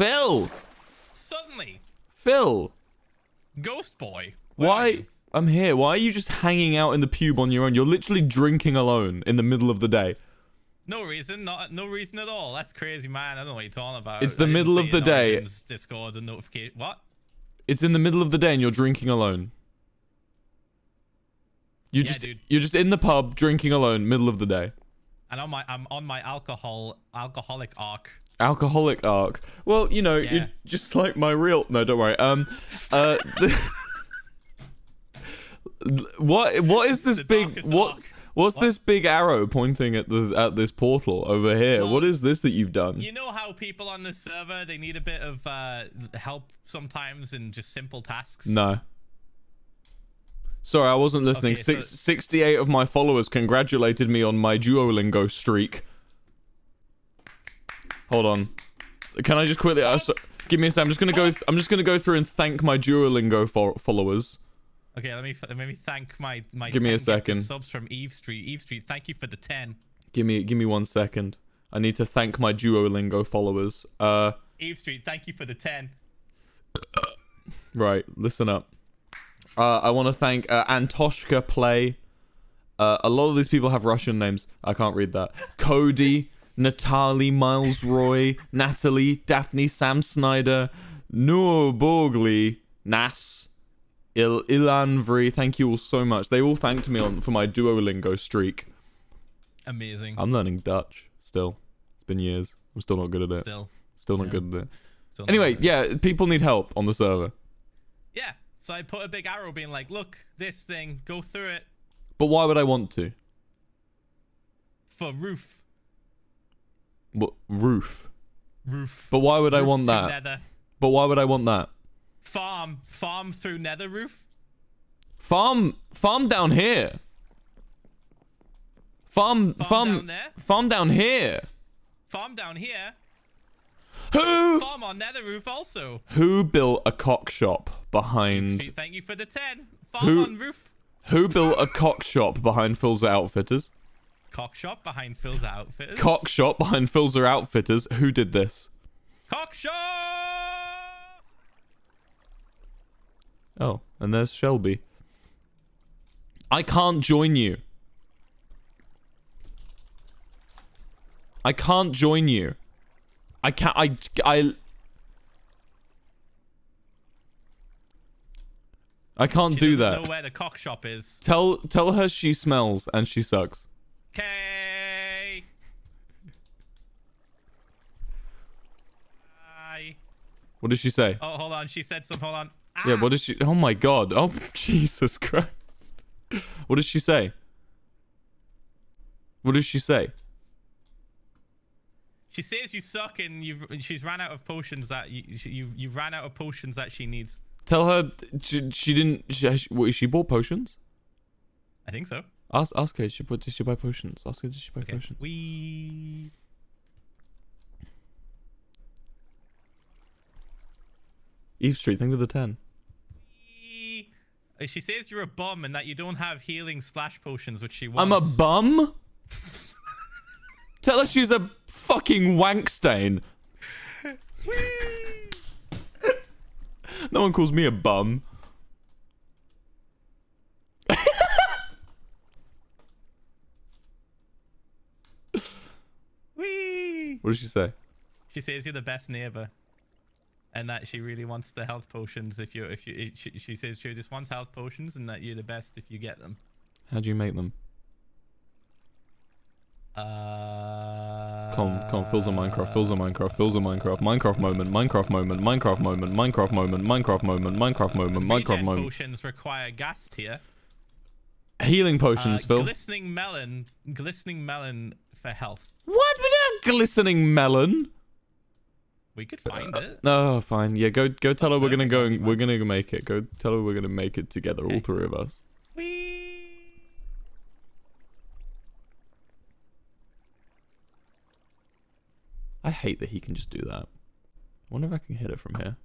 Phil! Suddenly, Phil! Ghost Boy. Why? I'm here. Why are you just hanging out in the pube on your own? You're literally drinking alone in the middle of the day. No reason, not no reason at all. That's crazy, man. I don't know what you're talking about. It's the I middle of the day. Origins Discord and notification. What? It's in the middle of the day and you're drinking alone. You Yeah, just dude. you're just in the pub drinking alone, middle of the day. And on my I'm on my alcohol alcoholic arc. Alcoholic arc. Well, you know, Yeah. you're just like my real. No, don't worry. Um, uh, what what is this big what? arc. What's What? this big arrow pointing at the at this portal over here? Well, what is this that you've done? You know how people on this server they need a bit of uh, help sometimes in just simple tasks. No. Sorry, I wasn't listening. Okay, Six, so- 68 of my followers congratulated me on my Duolingo streak. Hold on. Can I just quickly? So, give me a second. I'm just gonna go. I'm just gonna go through and thank my Duolingo fo- followers. Okay, let me let me thank my my. Give me a second. Subs from Eve Street. Eve Street, thank you for the ten. Give me, give me one second. I need to thank my Duolingo followers. Uh, Eve Street, thank you for the ten. right. Listen up. Uh, I want to thank uh, Antoshka Play. Uh, a lot of these people have Russian names. I can't read that. Cody, Natalie, Miles Roy, Natalie, Daphne, Sam Snyder, Noor Borgley, Nas, Il Ilan Vri. Thank you all so much. They all thanked me on for my Duolingo streak. Amazing. I'm learning Dutch still. It's been years. I'm still not good at it. Still, Still. not yeah. good at it. still Anyway, yeah, people need help on the server. Yeah. So I put a big arrow being like, look, this thing, go through it But why would I want to? for roof. What roof? Roof. But why would I want that? Nether. But why would I want that? Farm. Farm through nether roof. Farm farm down here. Farm Farm farm down there. farm down here. Farm down here. Who Farm on nether roof also. who built a cock shop behind thank you for the 10. Farm Who- on roof. who built a cock shop behind Phil's Outfitters? Cock shop behind Phil's outfitters. Cock shop behind Phil's Outfitters. Who did this? Cock shop! Oh, and there's Shelby. I can't join you. I can't join you. I can't. I. I. I can't She do that. know where the cock shop is. Tell tell her she smells and she sucks. Okay. Hi. What did she say? Oh, hold on. She said something. Hold on. Yeah, Ah! what did she? Oh my god! Oh Jesus Christ! What did she say? What did she say? She says you suck and you've she's ran out of potions that you you've you've ran out of potions that she needs. Tell her she, she didn't. She, she, what, she bought potions. I think so. Ask ask her. She put. Did she buy potions? Ask her. Did she buy Okay. potions? We Eve Street. Think of the ten. Uh, She says you're a bum and that you don't have healing splash potions, which she wants. I'm a bum. Tell her she's a fucking wank stain. no one calls me a bum. Whee! What did she say? She says you're the best neighbor, and that she really wants the health potions. If you, if you, she, she says she just wants health potions, and that you're the best if you get them. How do you make them? Uh. Come, on, come, on, Phil's on Minecraft, Phil's on Minecraft, Phil's on Minecraft, Minecraft moment, Minecraft moment, Minecraft moment, Minecraft moment, Minecraft moment, Minecraft moment, Minecraft moment. potions require ghast tear. Healing Uh, potions, Phil. glistening melon, glistening melon for health. What? We don't have glistening melon. We could find it. No, fine. Yeah, go go tell her we're gonna go. and- We're gonna make it. Go tell her we're gonna make it together, all three of us. Whee! I hate that he can just do that. I wonder if I can hit it from here.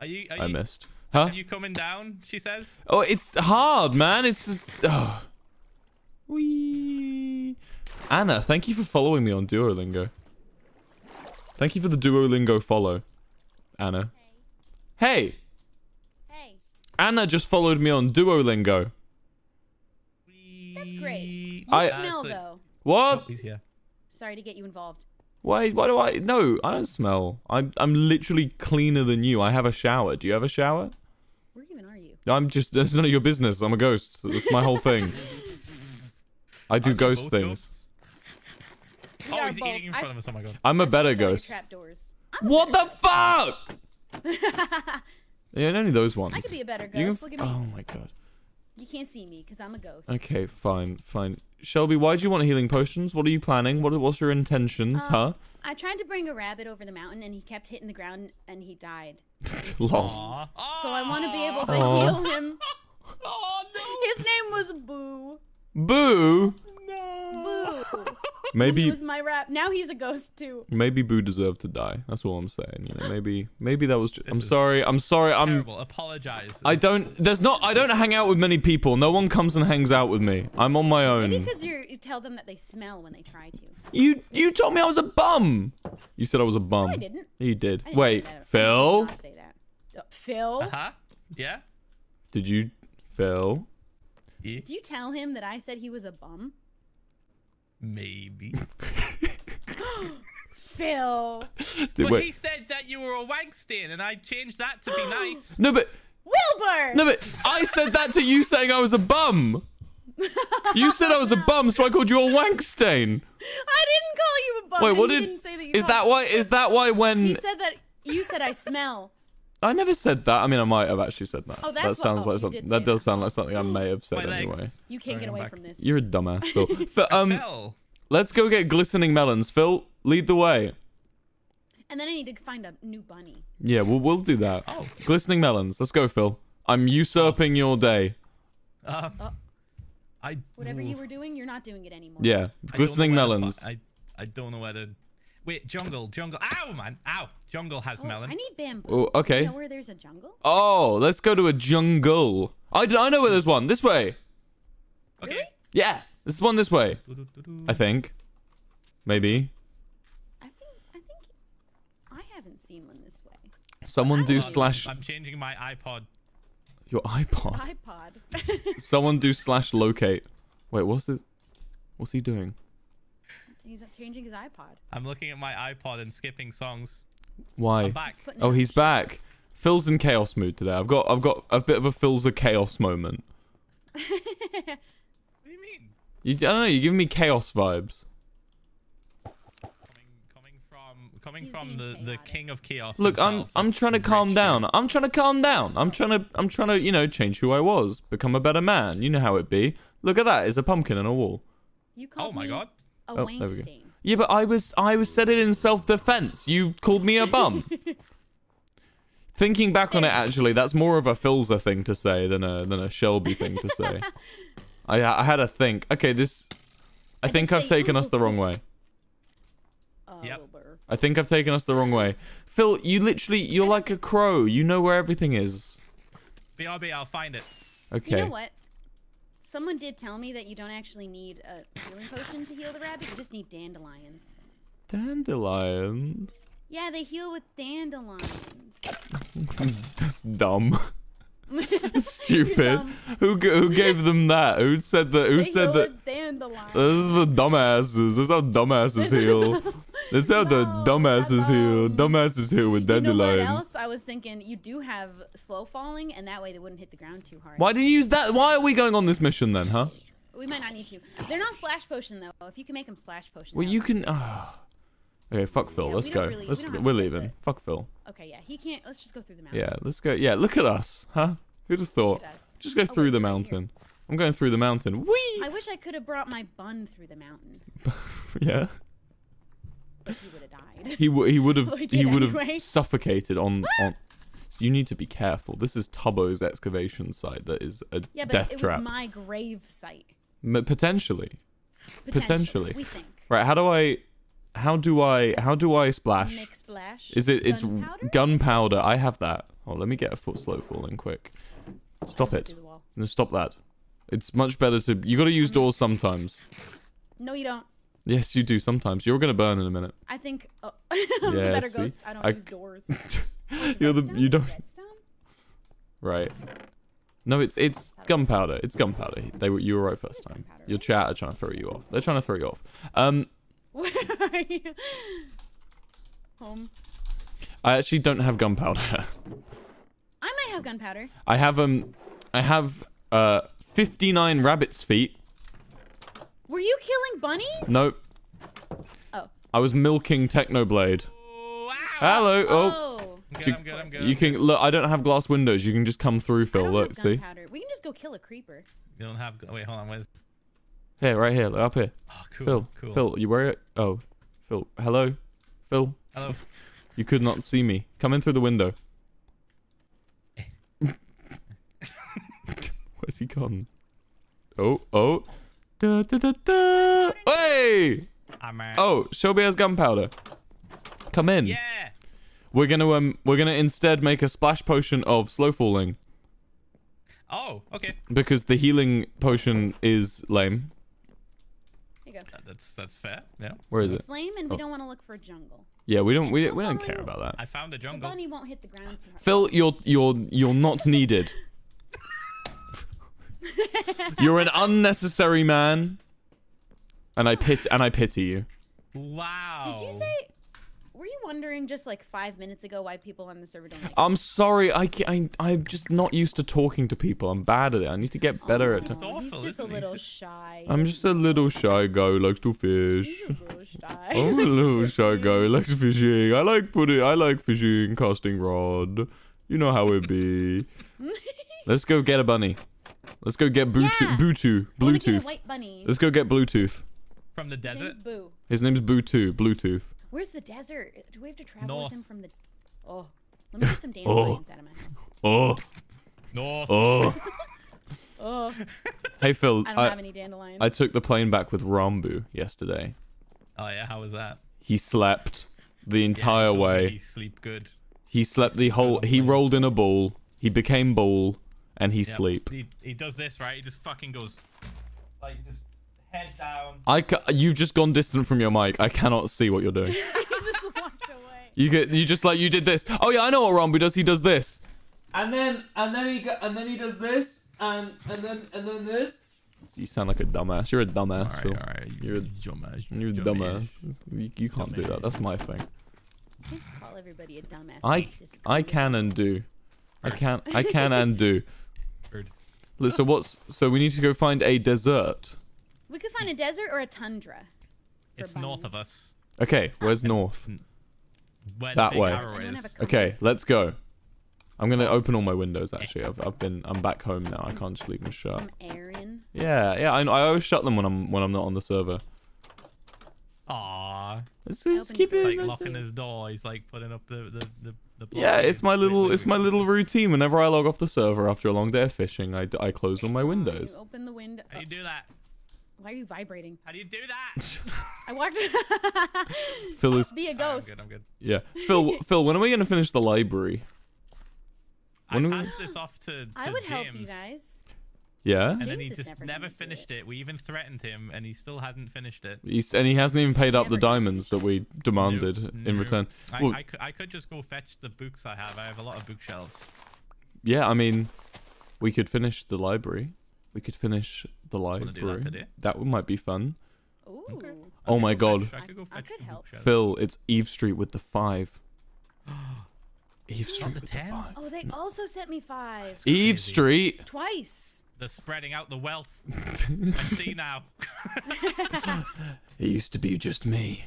Are you? Are I you, missed. Huh? Are you coming down? She says. Oh, it's hard, man. It's just, oh. Wee. Anna, thank you for following me on Duolingo. Thank you for the Duolingo follow, Anna. Hey, Hey, Anna just followed me on Duolingo. that's great. You I- smell though. What? Oh, he's here. Sorry to get you involved. Why? Why do I? No, I don't smell. I'm I'm literally cleaner than you. I have a shower. Do you have a shower? Where even are you? I'm just. That's none of your business. I'm a ghost. That's my whole thing. I do Aren't ghost things. Ghosts? We Oh, he's both- eating in I, of us. Oh my god. I'm a better I feel like ghost. Trapdoors. I'm a What better the fuck? ghost. Yeah, only those ones. I could be a better ghost. can- Look at me. Oh my god. You can't see me because I'm a ghost. Okay, fine, fine. Shelby, why do you want healing potions? What are you planning? What what's your intentions, Um, huh? I tried to bring a rabbit over the mountain and he kept hitting the ground and he died. Lol. Aw. So I want to be able to Aw. heal him. Oh no. His name was Boo. Boo. No. Boo. He Maybe was my rap. Now he's a ghost too. maybe Boo deserved to die. That's all I'm saying. You know, maybe maybe that was. Just, I'm sorry. I'm sorry. I'm. Terrible. Apologize. I don't. There's not. I don't hang out with many people. No one comes and hangs out with me. I'm on my own. Maybe own. because you you tell them that they smell when they try to. You you told me I was a bum. You said I was a bum. No, I didn't. You did. I didn't Wait, say. I Phil? not say that. Uh, Phil, Uh huh. Yeah. Did you, Phil? Yeah. did you tell him that I said he was a bum? Maybe. Phil. Did, but wait. he said that you were a wank stain, and I changed that to be nice. No, but Wilbur. no, but I said that to you saying I was a bum. You said I was a bum, so I called you a wank stain. I didn't call you a bum. Wait, what did? Didn't say that you Is called- that why? Is that why when He said that you said I smell. I never said that? I mean, I might have actually said that. Oh, that that's what- sounds oh, like something. did That does sound like something I may have said anyway. You can't Sorry, get away back. from this. You're a dumbass, Phil. Phil, um, let's go get glistening melons. Phil, lead the way. And then I need to find a new bunny. Yeah, we'll we'll do that. Oh. Glistening melons. Let's go, Phil. I'm usurping your day. Um, Oh. I. Whatever ooh, you were doing, you're not doing it anymore. Yeah, I don't know glistening where melons. I I don't know whether. Wait, jungle, jungle. Ow, man. Ow. Jungle has Oh, melon. I need bamboo. Oh, okay. You know where there's a jungle? Oh, let's go to a jungle. I, I know where there's one. This way. Okay. Really? Yeah, there's one this way. I think. Maybe. I think I think I haven't seen one this way. Someone do slash I'm changing my iPod. your iPod. iPod. Someone do slash locate. Wait, what's this? What's he doing? He's not changing his iPod. I'm looking at my iPod and skipping songs. Why? I'm back. Putting Oh, he's the back. Phil's in chaos mood today. I've got I've got a bit of a Phil's a chaos moment. What do you mean? You, I don't know. You're giving me chaos vibes. Coming, coming from, coming He's from the, being the king of chaos. Look, I'm. I'm That's trying to calm down. shit. I'm trying to calm down. I'm trying to I'm trying to you know change who I was, become a better man. You know how it be. Look at that. It's a pumpkin on a wall. You called Oh my me god. A Oh, there we go. stain. Yeah, but I was I was said it in self defense. You called me a bum. Thinking back on it, actually, that's more of a Philza thing to say than a than a Shelby thing to say. I I had to think. Okay, this. I, I think I've taken us the wrong way. Uh, Yep. I think I've taken us the wrong way. Phil, you literally you're like a crow. You know where everything is. BRB, I'll find it. Okay. You know what? Someone did tell me that you don't actually need a healing potion to heal the rabbit. You just need dandelions. Dandelions. Yeah, they heal with dandelions. That's dumb. Stupid. Dumb. Who who gave them that? Who said that? Who They said that? This is for dumbasses. This is how dumbasses heal. This is how the No, dumbasses heal. dumb. Dumbasses heal with dandelions. You know what else? I was thinking you do have slow falling, and that way they wouldn't hit the ground too hard. Why didn't you use that? Why are we going on this mission then, huh? We might not need to. They're not splash potion though. If you can make them splash potion. Well, you can. ah. Okay, fuck Phil. Yeah, let's go. really- we let's, have we're leaving. the- Fuck Phil. Okay, yeah, he can't. Let's just go through the mountain. Yeah, let's go. Yeah, look at us, huh? Who'd have thought? Look at us. Just go Oh, through wait, the here. mountain. I'm going through the mountain. Whee! I wish I could have brought my bun through the mountain. yeah. He would have died. He would have he he would have suffocated on on. You need to be careful. This is Tubbo's excavation site. That is a Yeah, but death it trap. was my grave site. M- potentially. Potentially. We think. Right. How do I? How do I? How do I splash? Mix splash. Is it? It's gunpowder? gunpowder. I have that. Oh, let me get a foot slow falling quick. Stop it. No, stop that. It's much better to. You got to use doors sometimes. No, you don't. Yes, you do sometimes. You're gonna burn in a minute. I think. Oh, Yeah, better go. see? I don't I use doors. You're the you don't Redstone? right. No, it's it's gunpowder. It's gunpowder. They were you were right first time. Your chat are trying to throw you off. They're trying to throw you off. Um, Where are you? Home. I actually don't have gunpowder. I might have gunpowder. I have um, I have uh 59 rabbit's feet. Were you killing bunnies? Nope. Oh. I was milking Technoblade. Wow. Hello. Oh, Oh. I'm good, I'm good, I'm good. you can look. I don't have glass windows. You can just come through, I Phil. don't Look, have see. gunpowder. We can just go kill a creeper. You don't have. Wait, hold on. Where's? Here, right here. Look up here. Oh, cool. Phil. Cool. Phil, you where? Oh, Phil. Hello, Phil. Hello. You could not see me. Come in through the window. Where's he gone? Oh, oh. Da, da, da, da. Hey! I'm. Oh, Shelby has gunpowder. Come in. Yeah. We're gonna um, we're gonna instead make a splash potion of slow falling Oh, okay. because the healing potion is lame. Here you go. That's that's fair. Yeah. Where is it? It's lame, and we Oh. don't want to look for a jungle. Yeah, we don't we, It's we don't care about that. I found the The jungle. bunny won't hit the ground too hard. Phil, you're you're you're not needed. you're an unnecessary man, and I pit and I pity you. Wow. Did you say? Were you wondering just like five minutes ago why people on the server don't like? I'm sorry, I, ca- I I'm just not used to talking to people. I'm bad at it. I need to get better at Aw, it. Just He's just a little He's shy. I'm just a little shy guy who likes to fish. He's a little shy. I'm a little shy guy who likes fishing. I like putting. I like fishing, casting rod. You know how it be. Let's go get a bunny. Let's go get Bluetooth. Yeah. Bluetooth. I wanna get a Bluetooth. white bunny. Let's go get Bluetooth. From the His name's desert? Boo. His name's Bluetooth. Bluetooth. Where's the desert? Do we have to travel North. with him from the? Oh, let me get some dandelions oh. out of my house. Oh, North. oh. Oh, hey Phil, I don't I, have any dandelions. I took the plane back with Ranboo yesterday. Oh yeah. How was that? He slept the entire told me way. He sleep good. He slept the whole. He rolled in a ball. He became ball, and he Yep. sleep. He, he does this right. He just fucking goes like just head down. I ca- you've just gone distant from your mic. I cannot see what you're doing. he just walked away. You get you just like you did this. Oh yeah, I know what Ranboo does. He does this. And then and then he go, and then he does this and and then and then this. You sound like a dumbass. You're a dumbass, all right, Phil. You're a- dumbass. You're a dumbass. You, you can't do that. That's my thing. You call everybody a dumbass. I I can and do. I can I can and do. Heard. Li- So what's so we need to go find a desert. We could find a desert or a tundra. for It's north of us. Okay, where's uh, north? Where That way. arrow I don't have is. a Okay, let's go. I'm gonna open all my windows. Actually, I've I've been I'm back home now. I can't just leave them shut. Some Aaron. Yeah, yeah. I, I always shut them when I'm when I'm not on the server. Aww. Let's just opened keep it. door. Like locking his door. He's like putting up the the the. the Yeah, it's my little Wait, wait, it's my little routine. Whenever I log off the server after a long day of fishing, I, I close all my windows. You open the window. How do you do that? why are you vibrating? How do you do that? I walked. Phil is Be a Alright, ghost. I'm good. I'm good. yeah. Phil Phil, when are we gonna finish the library? I When we- this off to, to I would James, help you guys. Yeah. and then he has just never never, finished it. it. We even threatened him, and he still hasn't finished it. He's, and he hasn't even paid up the diamonds that we demanded Nope, in nope. return. I, Well- I, could, I could just go fetch the books I have. I have a lot of bookshelves. Yeah, I mean, we could finish the library. We could finish the Wanna that library. That might be fun. Ooh. Okay. Oh my go God. fetch- I could go I- I could help. Phil, it's Eve Street with the five. Eve Not Street the with 10? the five. Oh, they also sent me five. Eve. Street. Twice. They're spreading out the wealth. I see now. It used to be just me.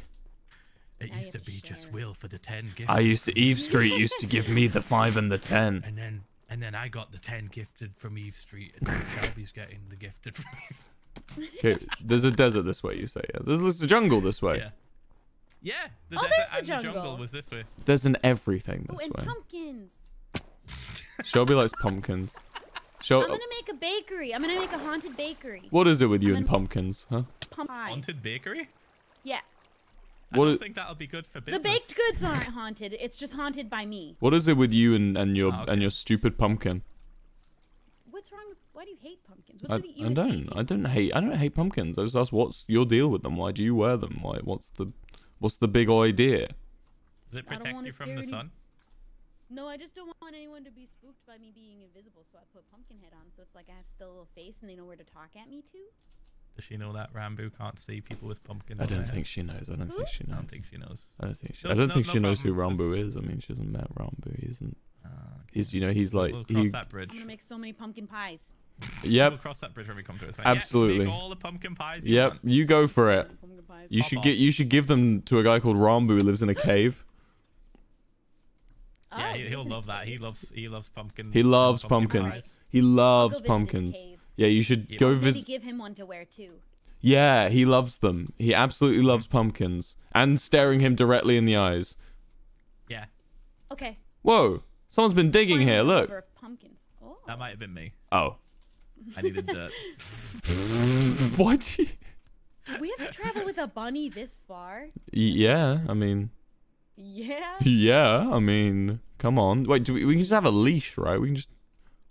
It Now used to have to be just share. Will for the 10 gift. I used to Eve Street used to give me the five and the ten. and then and then I got the 10 gifted from Eve Street, and Shelby's getting the gifted from Okay, there's a desert this way. You say yeah. There's, there's a jungle this way. Yeah. Yeah. The Oh, desert there's the and jungle. jungle was this way. There's an everything this Oh, this and way. pumpkins. Shelby likes pumpkins. Shel- I'm gonna make a bakery. I'm gonna make a haunted bakery. what is it with you I'm and pumpkins, huh? Pump. Haunted bakery? Yeah. I What don't think that'll be good for business. The baked goods aren't haunted. It's just haunted by me. What is it with you and, and your Ah, okay. and your stupid pumpkin? What's wrong with Why do you hate pumpkins? What's I, with you I don't. I don't hate. I don't hate pumpkins. I just ask, what's your deal with them? Why do you wear them? Why? What's the, what's the big idea? Does it protect you from scare the any- sun? No, I just don't want anyone to be spooked by me being invisible, so I put pumpkin head on, so it's like I have still a little face and they know where to talk at me too. Does she know that Ranboo can't see people with pumpkins? I don't their think she knows. I don't Who? think she head? I knows. don't think she knows. I don't think she. Sure, I don't no- think no she knows who problem. Ranboo is. I mean, she hasn't met Ranboo. He isn't. Ah, okay. He's you know he's like we'll cross he. that bridge. I'm gonna make so many pumpkin pies. We'll Yep. cross that bridge when we come to it. Absolutely. Yeah, all the pumpkin pies. You Yep. want. You go for it. Pumpkin pies. You Pop should off. get. You should give them to a guy called Ranboo who lives in a cave. Yeah, Oh, he, he'll love that. He cave? loves he loves pumpkin. He loves pumpkin pumpkins. He loves go pumpkins. Yeah, you should Yeah. go visit. give him one to wear too. Yeah, he loves them. He absolutely loves pumpkins and staring him directly in the eyes. Yeah, Okay. Whoa! Someone's been digging Finally here. Look. pumpkins. Oh. that might have been me. Oh. I needed dirt. What? We have to travel with a bunny this far. yeah, I mean, Yeah. yeah, I mean, come on. Wait, do we, we can just have a leash, right? We can just.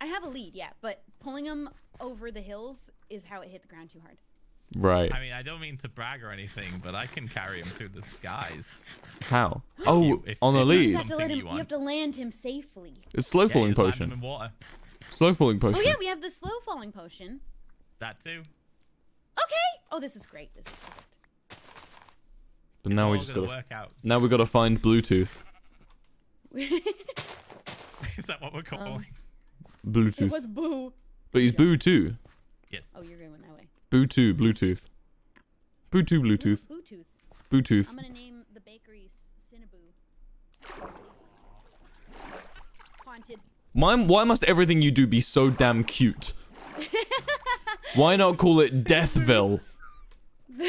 I have a lead, yeah, but pulling him over the hills is how it hit the ground too hard. Right. I mean, I don't mean to brag or anything, but I can carry him through the skies. How? Oh, you- if- on the if You lead. just have to let him. you You, have to land him safely. It's slow falling just land him potion. in water. Slow falling potion. Oh yeah, we have the slow falling potion. That too. Okay. Oh, this is great. This is perfect. But now we just gotta. work out. Now we gotta find Bluetooth. Is that what we're um, calling? it Bluetooth. was boo. But he's yeah. Boo too. yes. Oh, you're going that way. Boo too. Bluetooth. Boo too. Bluetooth. Boo- Bluetooth. Bluetooth. I'm gonna name the bakery Cinnaboo. Haunted. Why, why must everything you do be so damn cute? Why not call it Deathville?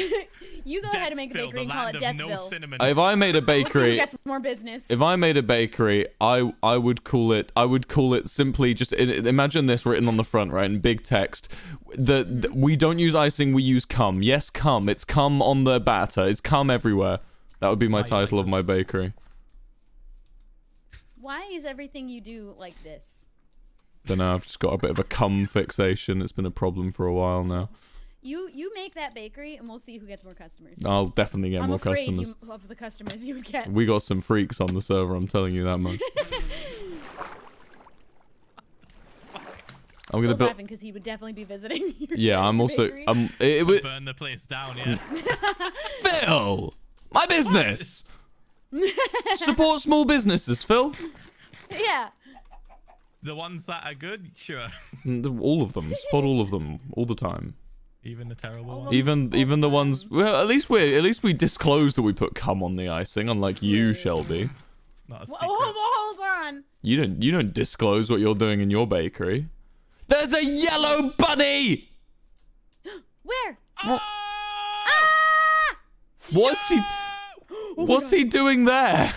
you go ahead and make a bakery and call it of no Deathville. cinnamon. If I made a We'll see who bakery, gets more business. if I made a bakery, I I would call it I would call it simply just imagine this written on the front, right, in big text. The, the mm-hmm. we don't use icing, we use cum. Yes, cum. It's cum on the batter. It's cum everywhere. That would be my Why you like title of my bakery. Why is everything you do like this? Don't know. I've just got a bit of a cum fixation. It's been a problem for a while now. You you make that bakery and we'll see who gets more customers. I'll definitely get I'm more afraid customers. you, of the customers you would get. We got some freaks on the server. I'm telling you that much. I'm gonna Phil's build. laughing because he would definitely be visiting. Your Yeah, I'm also. bakery. I'm. It, it, To burn the place down, yeah. Phil, my business. Support small businesses, Phil. yeah. the ones that are good, sure. Mm, All of them. Support all of them all the time. Even the terrible ones. Even even the the ones. Well, at least we at least we disclose that we put cum on the icing, unlike you, Shelby. It's not a Whoa, secret. whoa, hold on. You don't you don't disclose what you're doing in your bakery. There's a yellow bunny. Where? What- Ah! What's he? Oh What's God. he doing there?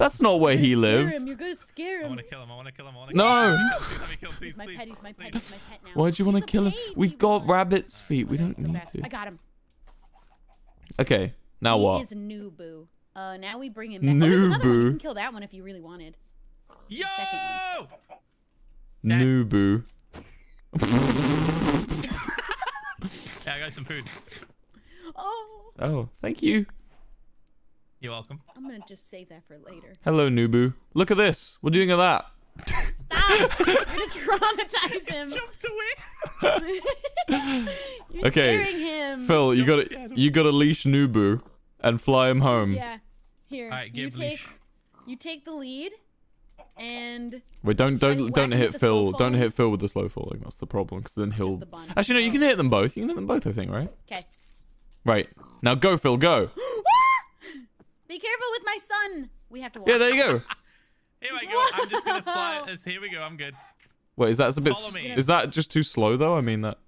That's not where he gonna lived. Him. You're gonna scare I him. want to kill him. I want to kill him. I want to No. kill him. Let me kill him. Please, He's my please, pet. He's my pet. He's my pet now. Why'd you wanna kill him? We've got rabbit's feet. We don't need to. I got him. Okay, now what? he what? is Nubu. Uh, now we bring him back. Oh, there's another one. You can kill that one if you really wanted. Yo! Nubu. Yeah, I got some food. Oh, Oh, thank you. You're welcome. I'm gonna just save that for later. Hello, Nubu. Look at this. What do you think of that? Stop! You're gonna traumatize him. Jumped away. You're Okay, him. Phil, you Don't gotta him. you gotta leash Nubu and fly him home. Yeah. Here. Alright, you give take leash. you take the lead, and Wait, don't don't don't hit with the slow Phil. Don't hit Phil with the slow falling. That's the problem. Because then he'll. the. Actually, no. You can hit them both. You can hit them both. I think, right? okay. Right. Now go, Phil. Go. Be careful with my son. We have to walk. Yeah, there you go. Here I go. I'm just gonna fly. It's- Here we go. I'm good. Wait, is that a bit? Follow me. Is that just too slow though? I mean that.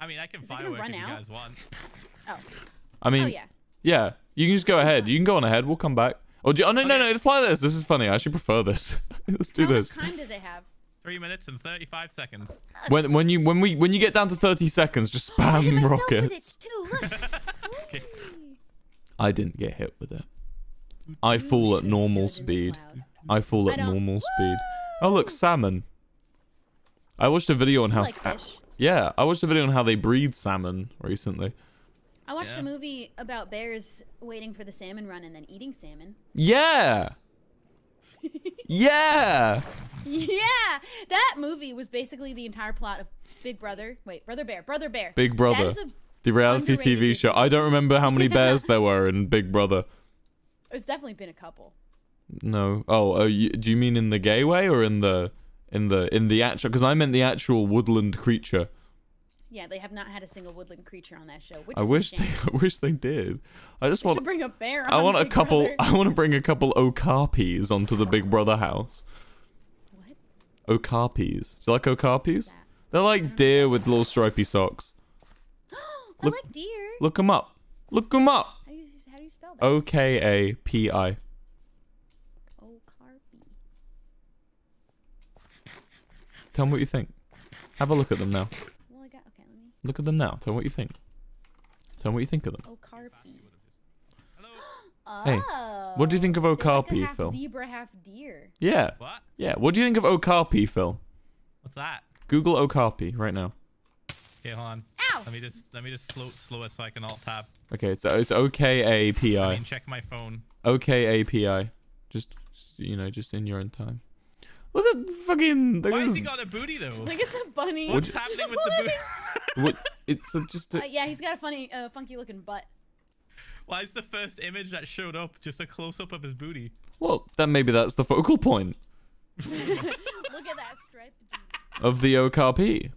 I mean, I can Is it gonna firework run if you out? guys want. Oh. I mean. oh yeah. Yeah, you can just go ahead. You can go on ahead. We'll come back. Oh, do you, oh no, no, Okay. no! Fly this. This is funny. I actually prefer this. Let's do How this. much time does it have? Three minutes and 35 seconds. Uh, when when you when we when you get down to thirty seconds, just oh, I hit spam myself with it rockets. too. Look. Okay. I didn't get hit with it. I fall at normal stood in the speed. I fall at don't- normal speed. Oh look, salmon. I watched a video on how like fish. Yeah, I watched a video on how they breed salmon recently. I watched Yeah. a movie about bears waiting for the salmon run and then eating salmon. Yeah. yeah. Yeah, that movie was basically the entire plot of Big Brother. Wait, Brother Bear, Brother Bear. Big Brother. is a, The reality TV show. I don't remember how many bears there were in Big Brother. It's definitely been a couple. No. Oh, uh, you, do you mean in the gay way or in the in the in the actual? Because I meant the actual woodland creature. Yeah, they have not had a single woodland creature on that show. Which I is wish they. I wish they did. I just We want to bring a bear. I want a couple. Brother. I want to bring a couple okapis onto the Big Brother house. What? Okapis. Do you like okapis? They're like deer with little stripy socks. I Look- like deer. Look them up. Look them up. O K A P I. Oh, carpy. Tell me what you think. Have a look at them now. Well, I got okay. Let me. Look at them now. Tell me what you think. Tell me what you think of them. Oh, carpy. Hello. Hey, Oh. what do you think of oh. they're like a half Phil? Zebra, half deer. Yeah. What? Yeah. What do you think of okapi, Phil? What's that? Google okapi right now. Okay, hold on. Ow! Let me just let me just float slower so I can alt tab. Okay, it's it's O K A P I I. mean, check my phone. O K A P I. Just you know, just in your own time. Look at fucking. Look Why at has he got a booty though? Look at the bunny. What's Just happening with the floating. booty? what? It's a, just Uh, yeah, he's got a funny, uh, funky looking butt. Why is the first image that showed up just a close up of his booty? well. Then maybe that's the focal point Look at that striped booty. of the okapi.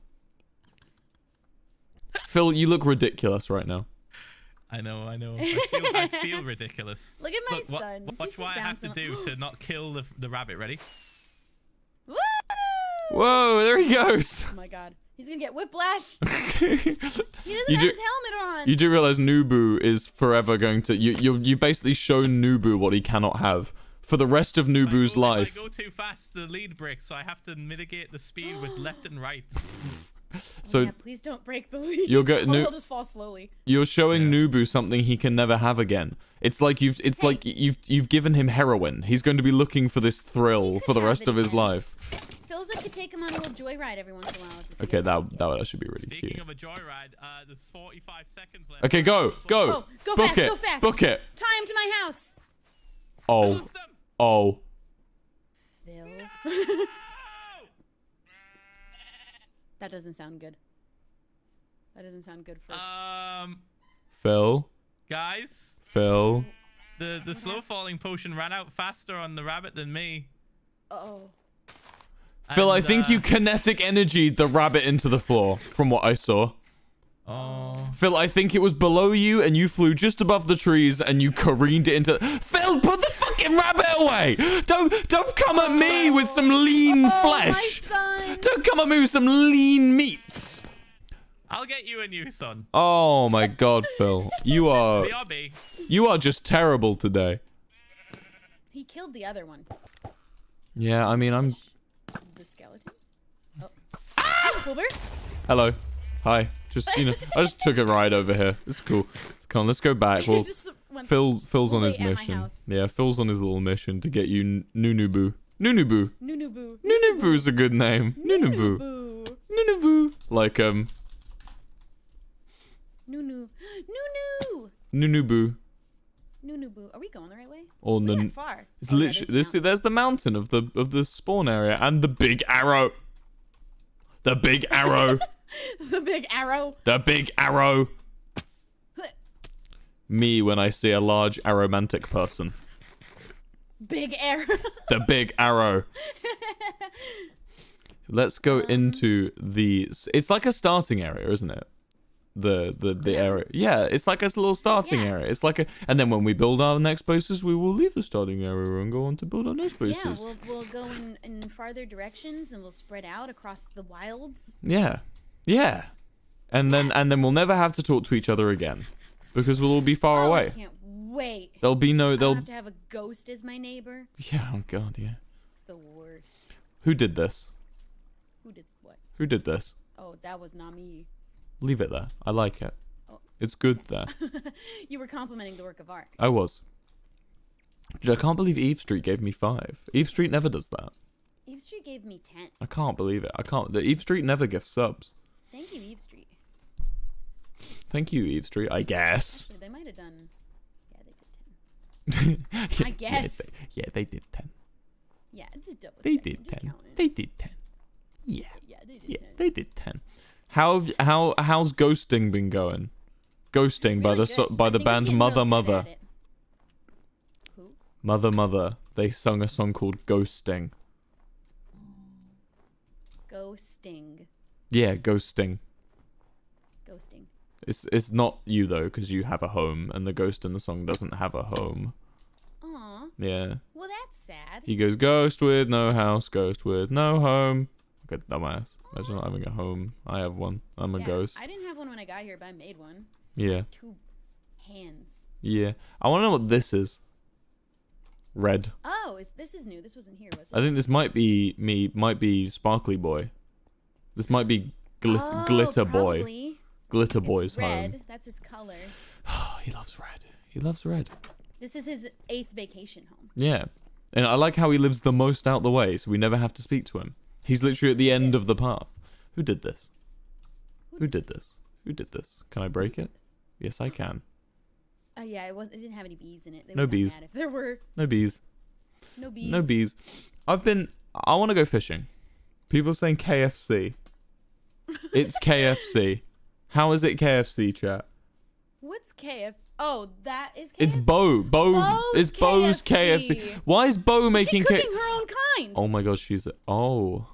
Phil, you look ridiculous right now. I know, I know. I feel, I feel ridiculous. Look at my Look, what, son. watch He's what I have to do to not kill the, the rabbit. Ready? Woo! Whoa, there he goes. Oh my god. He's gonna get whiplash. you He doesn't You have do- his helmet on. You do realize Nubu is forever going to you. You you basically shown Nubu what he cannot have for the rest of If I Nubu's go- life. I go too fast, the lead breaks, so I have to mitigate the speed with left and right. Oh, So yeah, please don't break the lead. You'll get Or new- he'll just fall slowly. you're showing Yeah. Nubu something he can never have again. It's like you've it's Hey. like you've you've given him heroin. He's going to be looking for this thrill for the rest of his again. life. Feels like to take him on a little joyride every once in a while. Okay, that that would actually be really Speaking cute. of a joyride, uh, there's 45 seconds left. Okay, go go Oh, go book fast, it go fast. book it. Time to my house. Oh oh Phil. Oh! that doesn't sound good. That doesn't sound good for. Um, Phil guys, Phil. the the slow falling potion ran out faster on the rabbit than me. oh. Phil, I think uh, you kinetic energied the rabbit into the floor from what I saw. Oh. Phil, I think it was below you and you flew just above the trees and you careened it into Phil, put the fucking rabbit away! Don't don't come at me with some lean Oh, flesh! my son. Don't come at me with some lean meats! I'll get you a new son. Oh my god, Phil. You are BRB. you are just terrible today. He killed the other one. Yeah, I mean I'm The skeleton. Oh. Ah! Wilbur? Hello. Hi. Just you know, I just took a ride over here. It's cool. Come on, let's go back. Well Just went- Phil Phil's on his wait at my mission. Yeah, Phil's on his little mission to get you N- Nunubu. Nunubu. Nunu-boo. Nunubu's a good name. Nunubu. Nunu-boo. Nunubu. Like um Nunu. Nunu. Nunubu Nunu-boo. Are we going the right way? or We went far. It's Oh, literally this. the There's the mountain of the of the spawn area and the big arrow. The big arrow. the big arrow. the big arrow. Me when I see a large aromantic person. Big arrow. The big arrow. Let's go um. into the. It's like a starting area, isn't it? The the the Yeah. area. Yeah, it's like a little starting Yeah. area. It's like a, and then when we build our next bases, we will leave the starting area and go on to build our next bases. yeah, we'll, we'll go in, in farther directions and we'll spread out across the wilds. Yeah. Yeah. And then and then we'll never have to talk to each other again. Because we'll all be far oh, away. I can't wait. There'll be no I there'll have to have a ghost as my neighbor. Yeah, oh god, yeah. It's the worst. Who did this? Who did what? Who did this? Oh, that was not me. Leave it there. I like it. Oh. It's good there. you were complimenting the work of art. I was. Dude, I can't believe Eve Street gave me five. Eve Street never does that. Eve Street gave me 10. I can't believe it. I can't. The Eve Street never gives subs. Thank you, Eve Street. Thank you, Eve Street. I guess. Actually, they might have done. Yeah, they did ten. yeah, I guess. they, yeah, they did ten. Yeah, just double. They did Just ten. counting. They did ten. Yeah, Yeah, they did yeah, 10. they did ten. How have, how how's ghosting been going? Ghosting by the so, by the band Mother Mother. Who? Mother Mother. They sung a song called Ghosting. Ghosting. Yeah, ghosting. It's it's not you though, because you have a home, and the ghost in the song doesn't have a home. Aw. Yeah. Well, that's sad. He goes, Ghost with no house, ghost with no home. Look at dumbass. Imagine not having a home. I have one. I'm a Yeah, ghost. I didn't have one when I got here, but I made one. Yeah. Two hands. Yeah. I want to know what this is. Red. Oh, is this is new? This wasn't here, was it? I think this might be me, might be Sparkly Boy. This might be glit- oh, Glitter Boy. Glitter Boy's red. home. That's his color. he loves red. He loves red. This is his eighth vacation home. Yeah. And I like how he lives the most out the way, so we never have to speak to him. He's literally at the end of the path. Who did this? Who did this? Who did this? Can I break it? Yes, I can. Oh yeah, it was. It didn't have any bees in it. They No would have got bees. If there were No bees. no bees. No bees. I've been. I want to go fishing. People are saying KFC. It's KFC. How is it KFC, chat? What's KFC? Oh, that is KF. It's Bo. Bo. Bo's it's Bo's KFC. KFC. Why is Bo making she K? cooking her own kind? Oh my god, she's. Oh.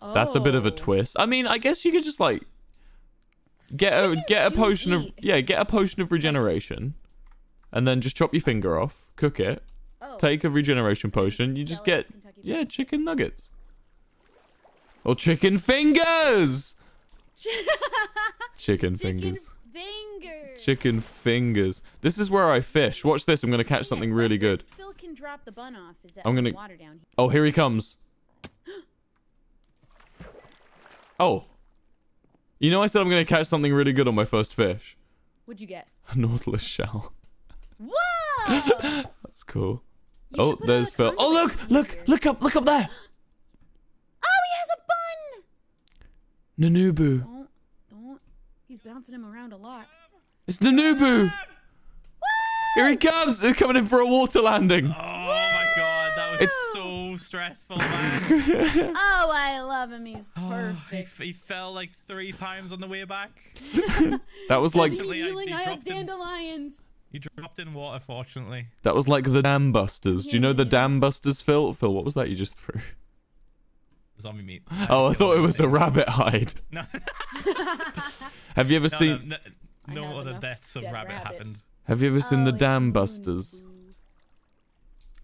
oh. That's a bit of a Oh. twist. I mean, I guess you could just like get a get a potion of yeah, get a potion of regeneration, and then just chop your finger off, cook it, Oh. take a regeneration potion. You just Sell it as get yeah, chicken nuggets or chicken fingers. Chicken Chicken fingers. fingers. Chicken fingers. This is where I fish. Watch this. I'm gonna catch something really good. Phil can drop the bun off. Is that I'm gonna- water down here? Oh, here he comes. Oh. You know I said I'm gonna catch something really good on my first fish. What'd you get? A nautilus shell. Wow! That's cool. You oh, there's Phil. Oh, look, look, look up, look up there. Oh, he has a bun. Nanubu. Don't, don't. He's bouncing him around a lot. It's Nanubu. Here he comes. They're coming in for a water landing. Oh my god, that was It's- so stressful, man. Oh, I love him. He's Oh, he, perfect. he fell like three times on the way back. That was like He's Fortunately, I- healing. he I have dropped him. dandelions. He dropped in water, fortunately. that was like the dam busters. Do you know the Yeah. dam busters, Phil? Phil, what was that you just threw? Zombie meat. Oh, I thought it was a rabbit hide. No, Have you ever no, seen? no, no, no other deaths of rabbit, rabbit. happened. Have you ever seen the Oh, dam busters?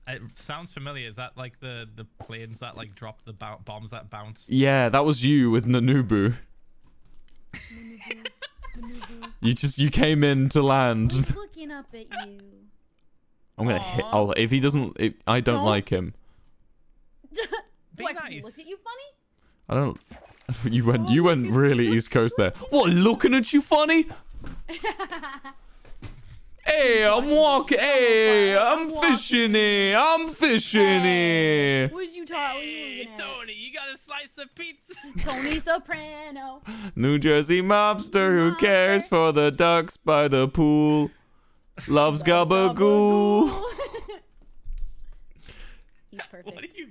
It sounds familiar. Is that like the the planes that like drop the bombs that bounce? Yeah, that was you with Nanubu. You just you came in to land. He's looking up at you. I'm gonna hit. Aw. Oh, if he doesn't, if, I don't, Don't. like him. Be what? Does he look at you funny? I don't. You went. Oh, You went really look, East Coast he's there. What? Looking at you funny? Hey, I'm walking. Hey, I'm I'm fishing here. I'm fishing here. What you taught? What you Hey, looking? Tony, you got a slice of pizza? Tony Soprano. New Jersey mobster who cares for the ducks by the pool. Loves gabagool. He's perfect. what perfect. are you?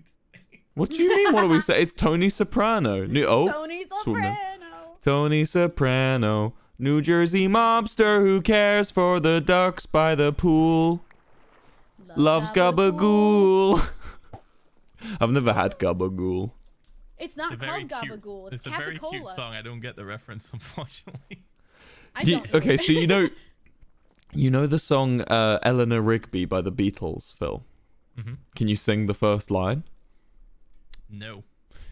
What do you mean? What do we say? It's Tony Soprano. New, oh, Tony Soprano. Tony Soprano, New Jersey mobster who cares for the ducks by the pool. Loves gabagool. I've never had gabagool. It's not It's called gabagool. It's, It's a very cute song. I don't get the reference, unfortunately. I Do you- don't okay, so you know, you know the song uh, "Eleanor Rigby" by the Beatles, Phil. Mhm. Can you sing the first line? No.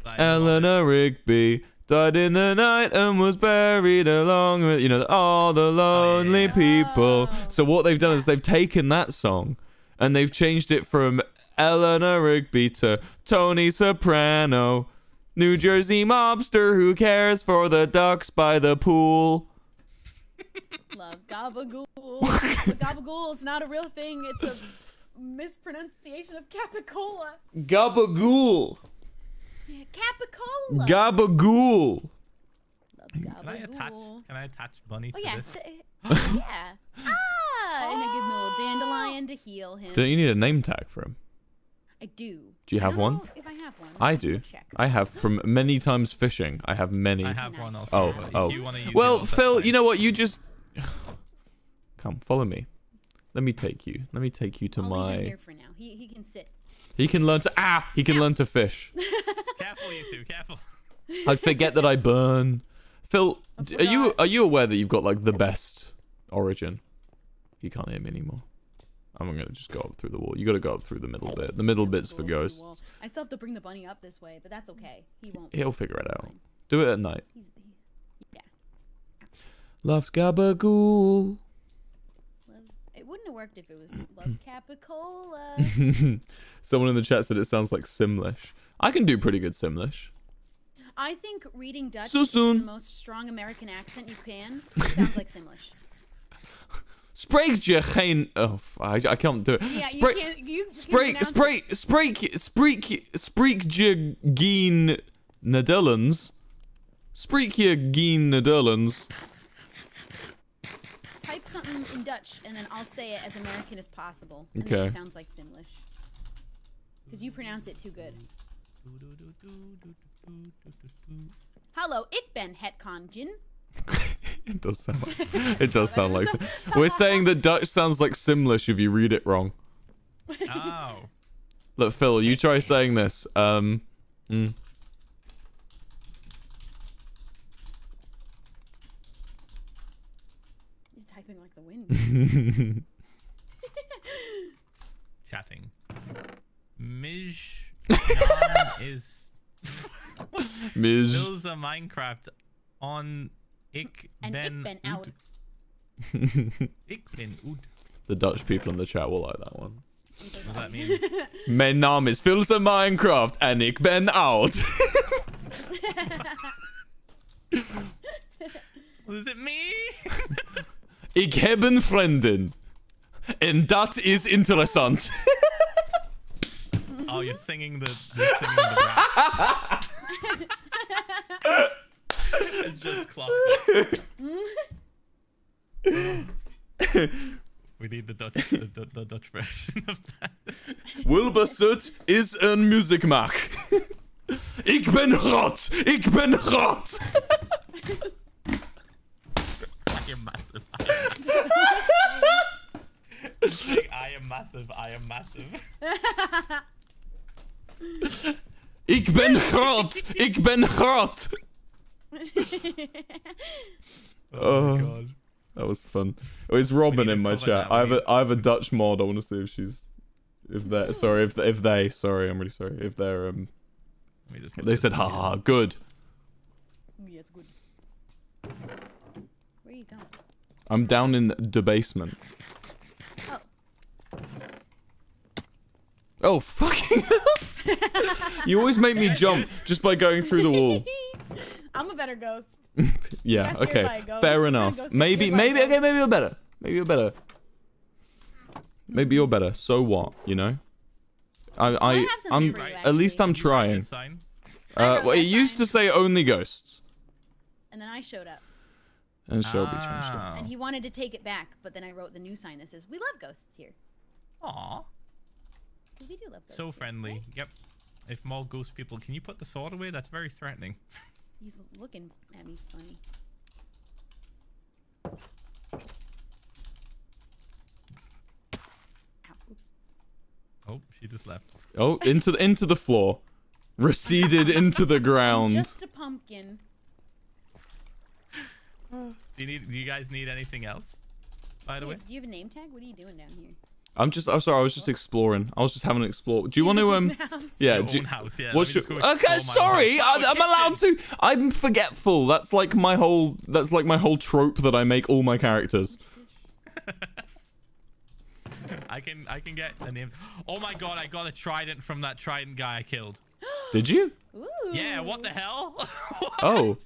But I know of it. Eleanor Rigby died in the night and was buried along with you know all the oh, lonely yeah. people. Oh. So what they've done is they've taken that song and they've changed it from Eleanor Rigby to Tony Soprano, New Jersey mobster who cares for the ducks by the pool. Loves gabagool. but gabagool is not a real thing. It's a mispronunciation of capicola. Gabagool. Capicola. Gabagool. Loves Can I attach? Gabagool. Can I attach Bunny Oh to yeah, this? s- yeah. Ah, and I give him a little dandelion to heal him. Don't you need a name tag for him? I do. Do you have don't one? If I have one, I Let do. Check. I have from many times fishing. I have many. I have one also. Oh, but if oh. you use Well, yours, Phil, you know what? You just come follow me. Let me take you. Let me take you to I'll leave him my. here for now. He he can sit. He can learn to ah. He can learn to fish. Careful, you two. Careful. I forget that I burn. Phil, are you are you aware that you've got like the best origin? He can't hear me anymore. I'm gonna just go up through the wall. You gotta go up through the middle bit. The middle bit's for Go ghosts. I still have to bring the bunny up this way, but that's okay. He won't. He'll figure it out. Do it at night. He's, he, yeah. Loves gabagool. It wouldn't have worked if it was loves capicola. Someone in the chat said it sounds like Simlish. I can do pretty good Simlish. I think reading Dutch So is soon. the most strong American accent you can. Sounds like Simlish. Spreek je geen... Oh, I, I can't do it. Yeah, Spreek- you can't. You Spreek, spreek, spreek, spreek, spreek je geen Nederlands? Spreek je geen Nederlands? Type something in Dutch, and then I'll say it as American as possible. Okay. it sounds like Simlish. Because you pronounce it too good. Hallo, ik ben het konjin. It does sound like, it does sound like... We're saying that Dutch sounds like Simlish if you read it wrong. Oh. Look, Phil, you try saying this. Um, mm. He's typing like the wind. Chatting. Mij naam is Mij. Philza Minecraft on ik And ben ik ben oud. oud. Ik ben oud. the Dutch people in the chat will like that one. I'm so What does that mean? Mijn naam is Philza Minecraft en ik ben oud. Was it me? ik heb een vriendin. En dat is interessant. Oh, you're singing the, you're singing the rap. It's just classic. we need the Dutch, the, the, the Dutch version of that. Wilbur is een muziekmaak. ik ben God. Ik ben God. I am massive. It's like, I am massive. I am massive. ik ben God. Ik ben God. Oh, Oh. my god. That was fun. Oh, it's Robin in my chat. that, I have we- a I have a Dutch mod. I want to see if she's if they sorry if if they sorry I'm really sorry if they're um just they said in ha ha good. yes, good. Where are you going? I'm down in the basement. Oh fucking! you always make me jump just by going through the wall. I'm a better ghost. Yeah. Got scared by Okay. a. Fair enough. Maybe. scared by a Maybe. Okay. Maybe you're better. Maybe you're better. Maybe you're better. So what? You know. I. I. have something I'm. you, At least. I'm trying. This sign. I Uh, well, it that used to say only ghosts, And then I showed up. and Shelby changed it. Ah. And he wanted to take it back, but then I wrote the new sign that says, We love ghosts here. Aw. 'Cause we do love ghosts. So here, friendly. right? Yep. If more ghost people, can you put the sword away? That's very threatening. He's looking at me funny. Ow, oops. Oh, she just left. Oh, into the into the floor, receded into the I'm ground. just a pumpkin. Do you need? Do you guys need anything else? By the Yeah, way. do you have a name tag? What are you doing down here? I'm just. I'm sorry. I was just exploring. I was just having an explore. Do you want to um? House. Yeah. Your do, own house, yeah. What's your? me Okay, explore my own sorry. I, I'm allowed to. I'm forgetful. That's like my whole. That's like my whole trope that I make all my characters. I can. I can get a name. Oh my god! I got a trident from that trident guy I killed. Did you? Ooh. Yeah. What the hell? What? Oh.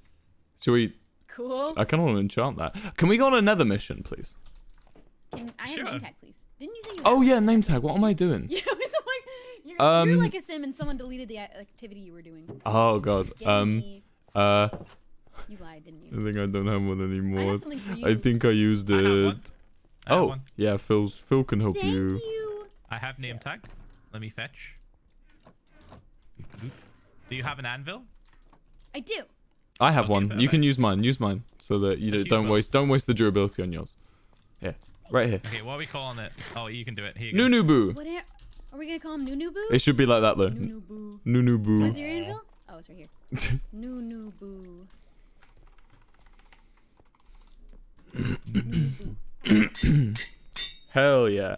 Should we? Cool. I kind of want to enchant that. Can we go on another mission, please? Can I have Sure. a name please? Didn't you say you Oh yeah, name tag. What am I doing? Yeah, it was like you're, Um, you're like a sim and someone deleted the activity you were doing. Oh god. Get Um. me. Uh. You lied, didn't you? I think I don't have one I anymore. have for you. I think I used I have it. one. I have Oh, one. yeah, Phil. Phil can help Thank you. you. I have name tag. Let me fetch. Do you have an anvil? I do. I have Okay, one. You can use mine. Use mine so that you Let's don't use waste. Don't waste the durability on yours. Here, right here. Okay, what are we calling it? Oh, you can do it. Here you go. Nunu boo. What are, are we gonna call him Nunu Boo? It should be like that though. Nunu Boo. Nunu boo. Where's your anvil? Oh, it's right here. Nunu Boo. Hell yeah.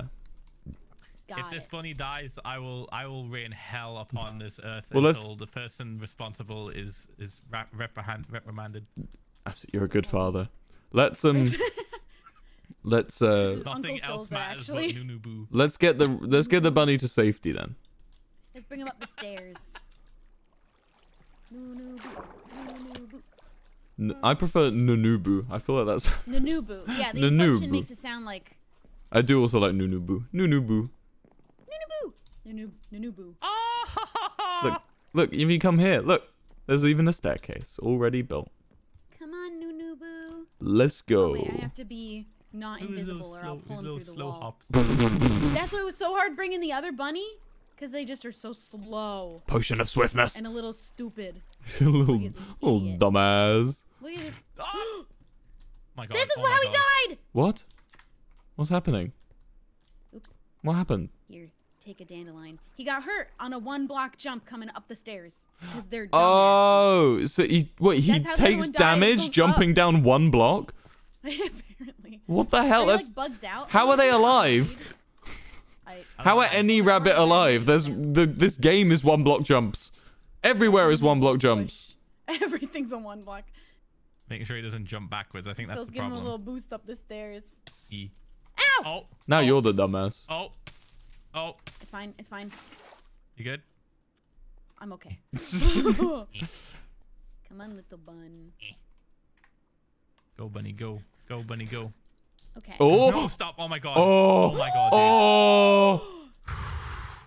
Got if this it. bunny dies, I will I will rain hell upon this earth Well, let's- until the person responsible is is reprimanded. That's, you're a good father. Let's um. let's uh. Uncle Nothing else Phil's, matters actually. but Nunu Boo. Let's get the let's get the bunny to safety then. Let's bring him up the stairs. Nunu Boo. Nunu Boo. N- I prefer Nunubu. I feel like that's. Nunu Boo. Yeah, the Nunu inflection Boo. makes it sound like I do also like Nunubu. Nunubu. Nunu Boo. Nunu Nunu Boo. Oh! Look, look. If you come here, look. There's even a staircase already built. Come on, Nunu Boo. Let's Oh go. wait, I have to be not It invisible little or I'll pull it him through the slow wall. hops. That's why it was so hard bringing the other bunny, because they just are so slow Potion of swiftness. and a little stupid. a little, Look at this little dumbass. Look at this. Oh! My God. This is oh my how he died. What? What's happening? Oops. What happened? Here, take a dandelion. He got hurt on a one block jump coming up the stairs because they're dumbasses. Oh, so he wait. He That's how the other takes one died, it's damage jumping up. down one block. Apparently. What the hell? he, That's like bugs out. how are they alive? I, I How don't are know. any rabbit alive? There's the this game is one block jumps. Everywhere is one block jumps. Everything's on one block. Making sure he doesn't jump backwards. I think that's Phil's the giving him a little boost up the stairs. E. Ow! Oh. Now oh, you're the dumbass. Oh. Oh. It's fine. It's fine. You good? I'm okay. Come on, little bun. Go, bunny, go. Go, bunny, go. Okay. Oh. No, stop. Oh my God. Oh. oh my God. dude. Oh.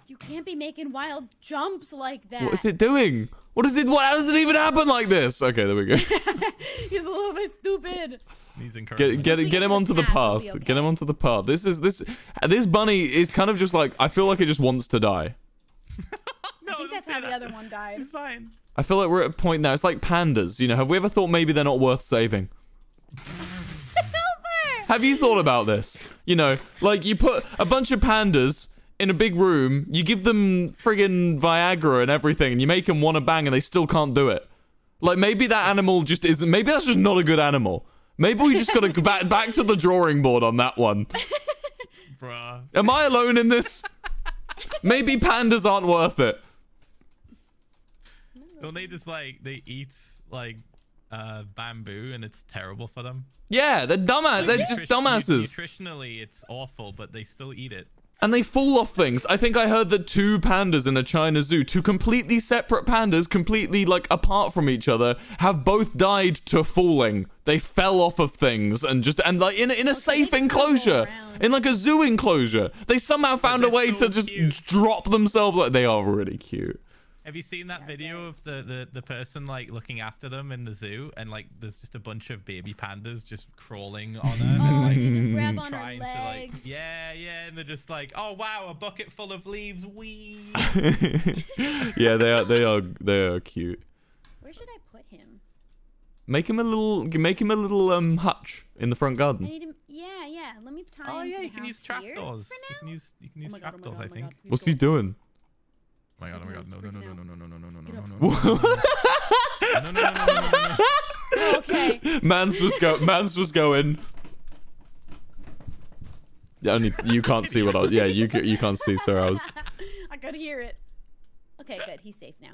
You can't be making wild jumps like that. What is it doing? What is it? What? How does it even happen like this? Okay, there we go. He's a little bit stupid. Needs Get encouragement. get we get get him onto the path, we'll path. be Get him onto the path. This is this this bunny is kind of just like I feel like it just wants to die. no, I think that's how the other one died. It's fine. I feel like we're at a point now. It's like pandas. You know, have we ever thought maybe they're not worth saving? Have you thought about this? You know, like you put a bunch of pandas in a big room, you give them friggin' Viagra and everything, and you make them want to bang, and they still can't do it. Like maybe that animal just isn't. Maybe that's just not a good animal. Maybe we just got to go back back to the drawing board on that one. Bruh. Am I alone in this? Maybe pandas aren't worth it. Don't they just like, they eat like uh, bamboo and it's terrible for them? Yeah, they're dumbass. They're just dumbasses. Nutritionally, it's awful, but they still eat it. And they fall off things. I think I heard that two pandas in a China zoo, two completely separate pandas, completely like apart from each other, have both died to falling. They fell off of things and just and like in a, in a Okay, safe they just gotta roll enclosure, in like a zoo enclosure. They somehow found a way so to just drop themselves. Like they are really cute. Have you seen that video of the, the, the person like looking after them in the zoo and like there's just a bunch of baby pandas just crawling on her Oh, and like they just grab on her trying to like yeah yeah and they're just like oh wow a bucket full of leaves wee yeah, they are. They are. They are cute. Where should I put him? Make him a little. Make him a little um hutch in the front I garden. need him. Yeah, yeah. Let me tie oh him. yeah to you can use trapdoors you can use you can Oh use oh trapdoors God, I oh think God. What's he doing? Oh my god oh my god no no no no no no no no no no Get no no no no no no no no no no Oh, okay. Mans was go. Mans was going. Yeah, only you can't see what I. Yeah, you ca- you can't see. Sorry, I was. I could hear it. Okay, good. He's safe now.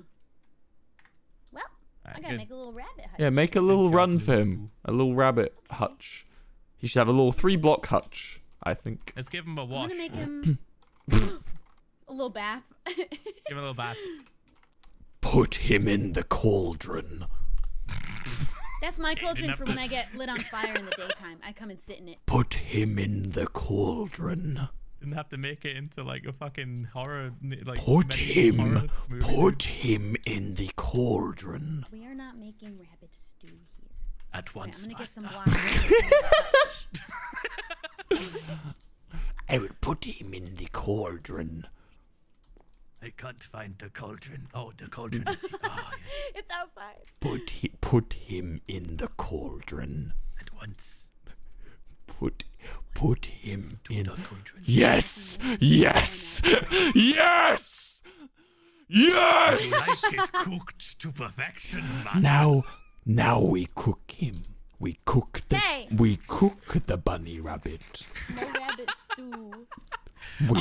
Well, I Alright, gotta good. make a little rabbit hutch. Yeah, make a little job, run for him. Lou. A little rabbit hutch. He should have a little three block hutch. I think. let's give him a I'm wash gonna make him a little bath. give him a little bath Put him in the cauldron. That's my cauldron for when I get lit on fire in the daytime. I come and sit in it. Put him in the cauldron. didn't have to make it into like a fucking horror like Put him. horror. Put him in the cauldron. We are not making rabbit stew here. At Okay, once, I'm gonna get some master. black. I will put him in the cauldron. I can't find the cauldron. Oh, the cauldron is. Ah, yes. it's outside. Put hi- put him in the cauldron. At once. Put put him To in. the cauldron. Yes, yes, yes, You yes. like it cooked to perfection, man. Now, now we cook him. We cook the Hey. we cook the bunny rabbit. No rabbit stew. We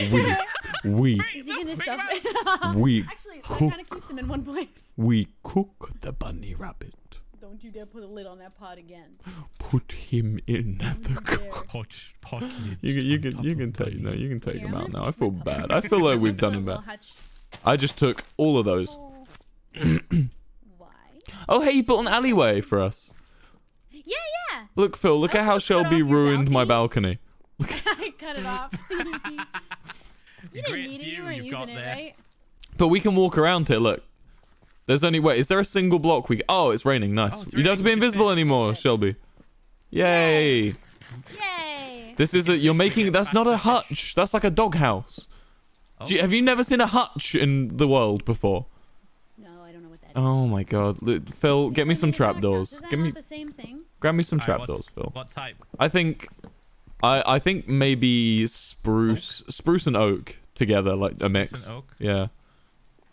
we we Is he gonna Big suffer? we Actually, that cook kind of keeps him in one place. we cook the bunny rabbit. Don't you dare put a lid on that pot again. Put him in the. You co- dare. Pot, pot lid You can you can you can take bunny. no you can take Here, him I'm out now. I feel bad. I feel like we've done him bad. I just took all of those. Oh. Why? Oh hey, you built an alleyway for us. Yeah, yeah. Look, Phil. Look I at how Shelby off your ruined my balcony. I cut it off. You didn't Great need it. You weren't you've using got it, there. right? But we can walk around here. Look. There's only wait. Is there a single block we? Oh, it's raining. Nice. Oh, it's you don't have to be raining, we should invisible fit. anymore, Shelby. Yay! Yay. This is a. You're making. That's not a hutch. That's like a doghouse. Oh. Do you, have you never seen a hutch in the world before? No, I don't know what that is. Oh my god, Look, Phil, get me some mini doghouse. trapdoors. Give me, the same thing? grab me some Alright, what's- trapdoors, Phil. What type? I think, I I think maybe spruce, spruce and oak together, like a mix. and oak? Yeah.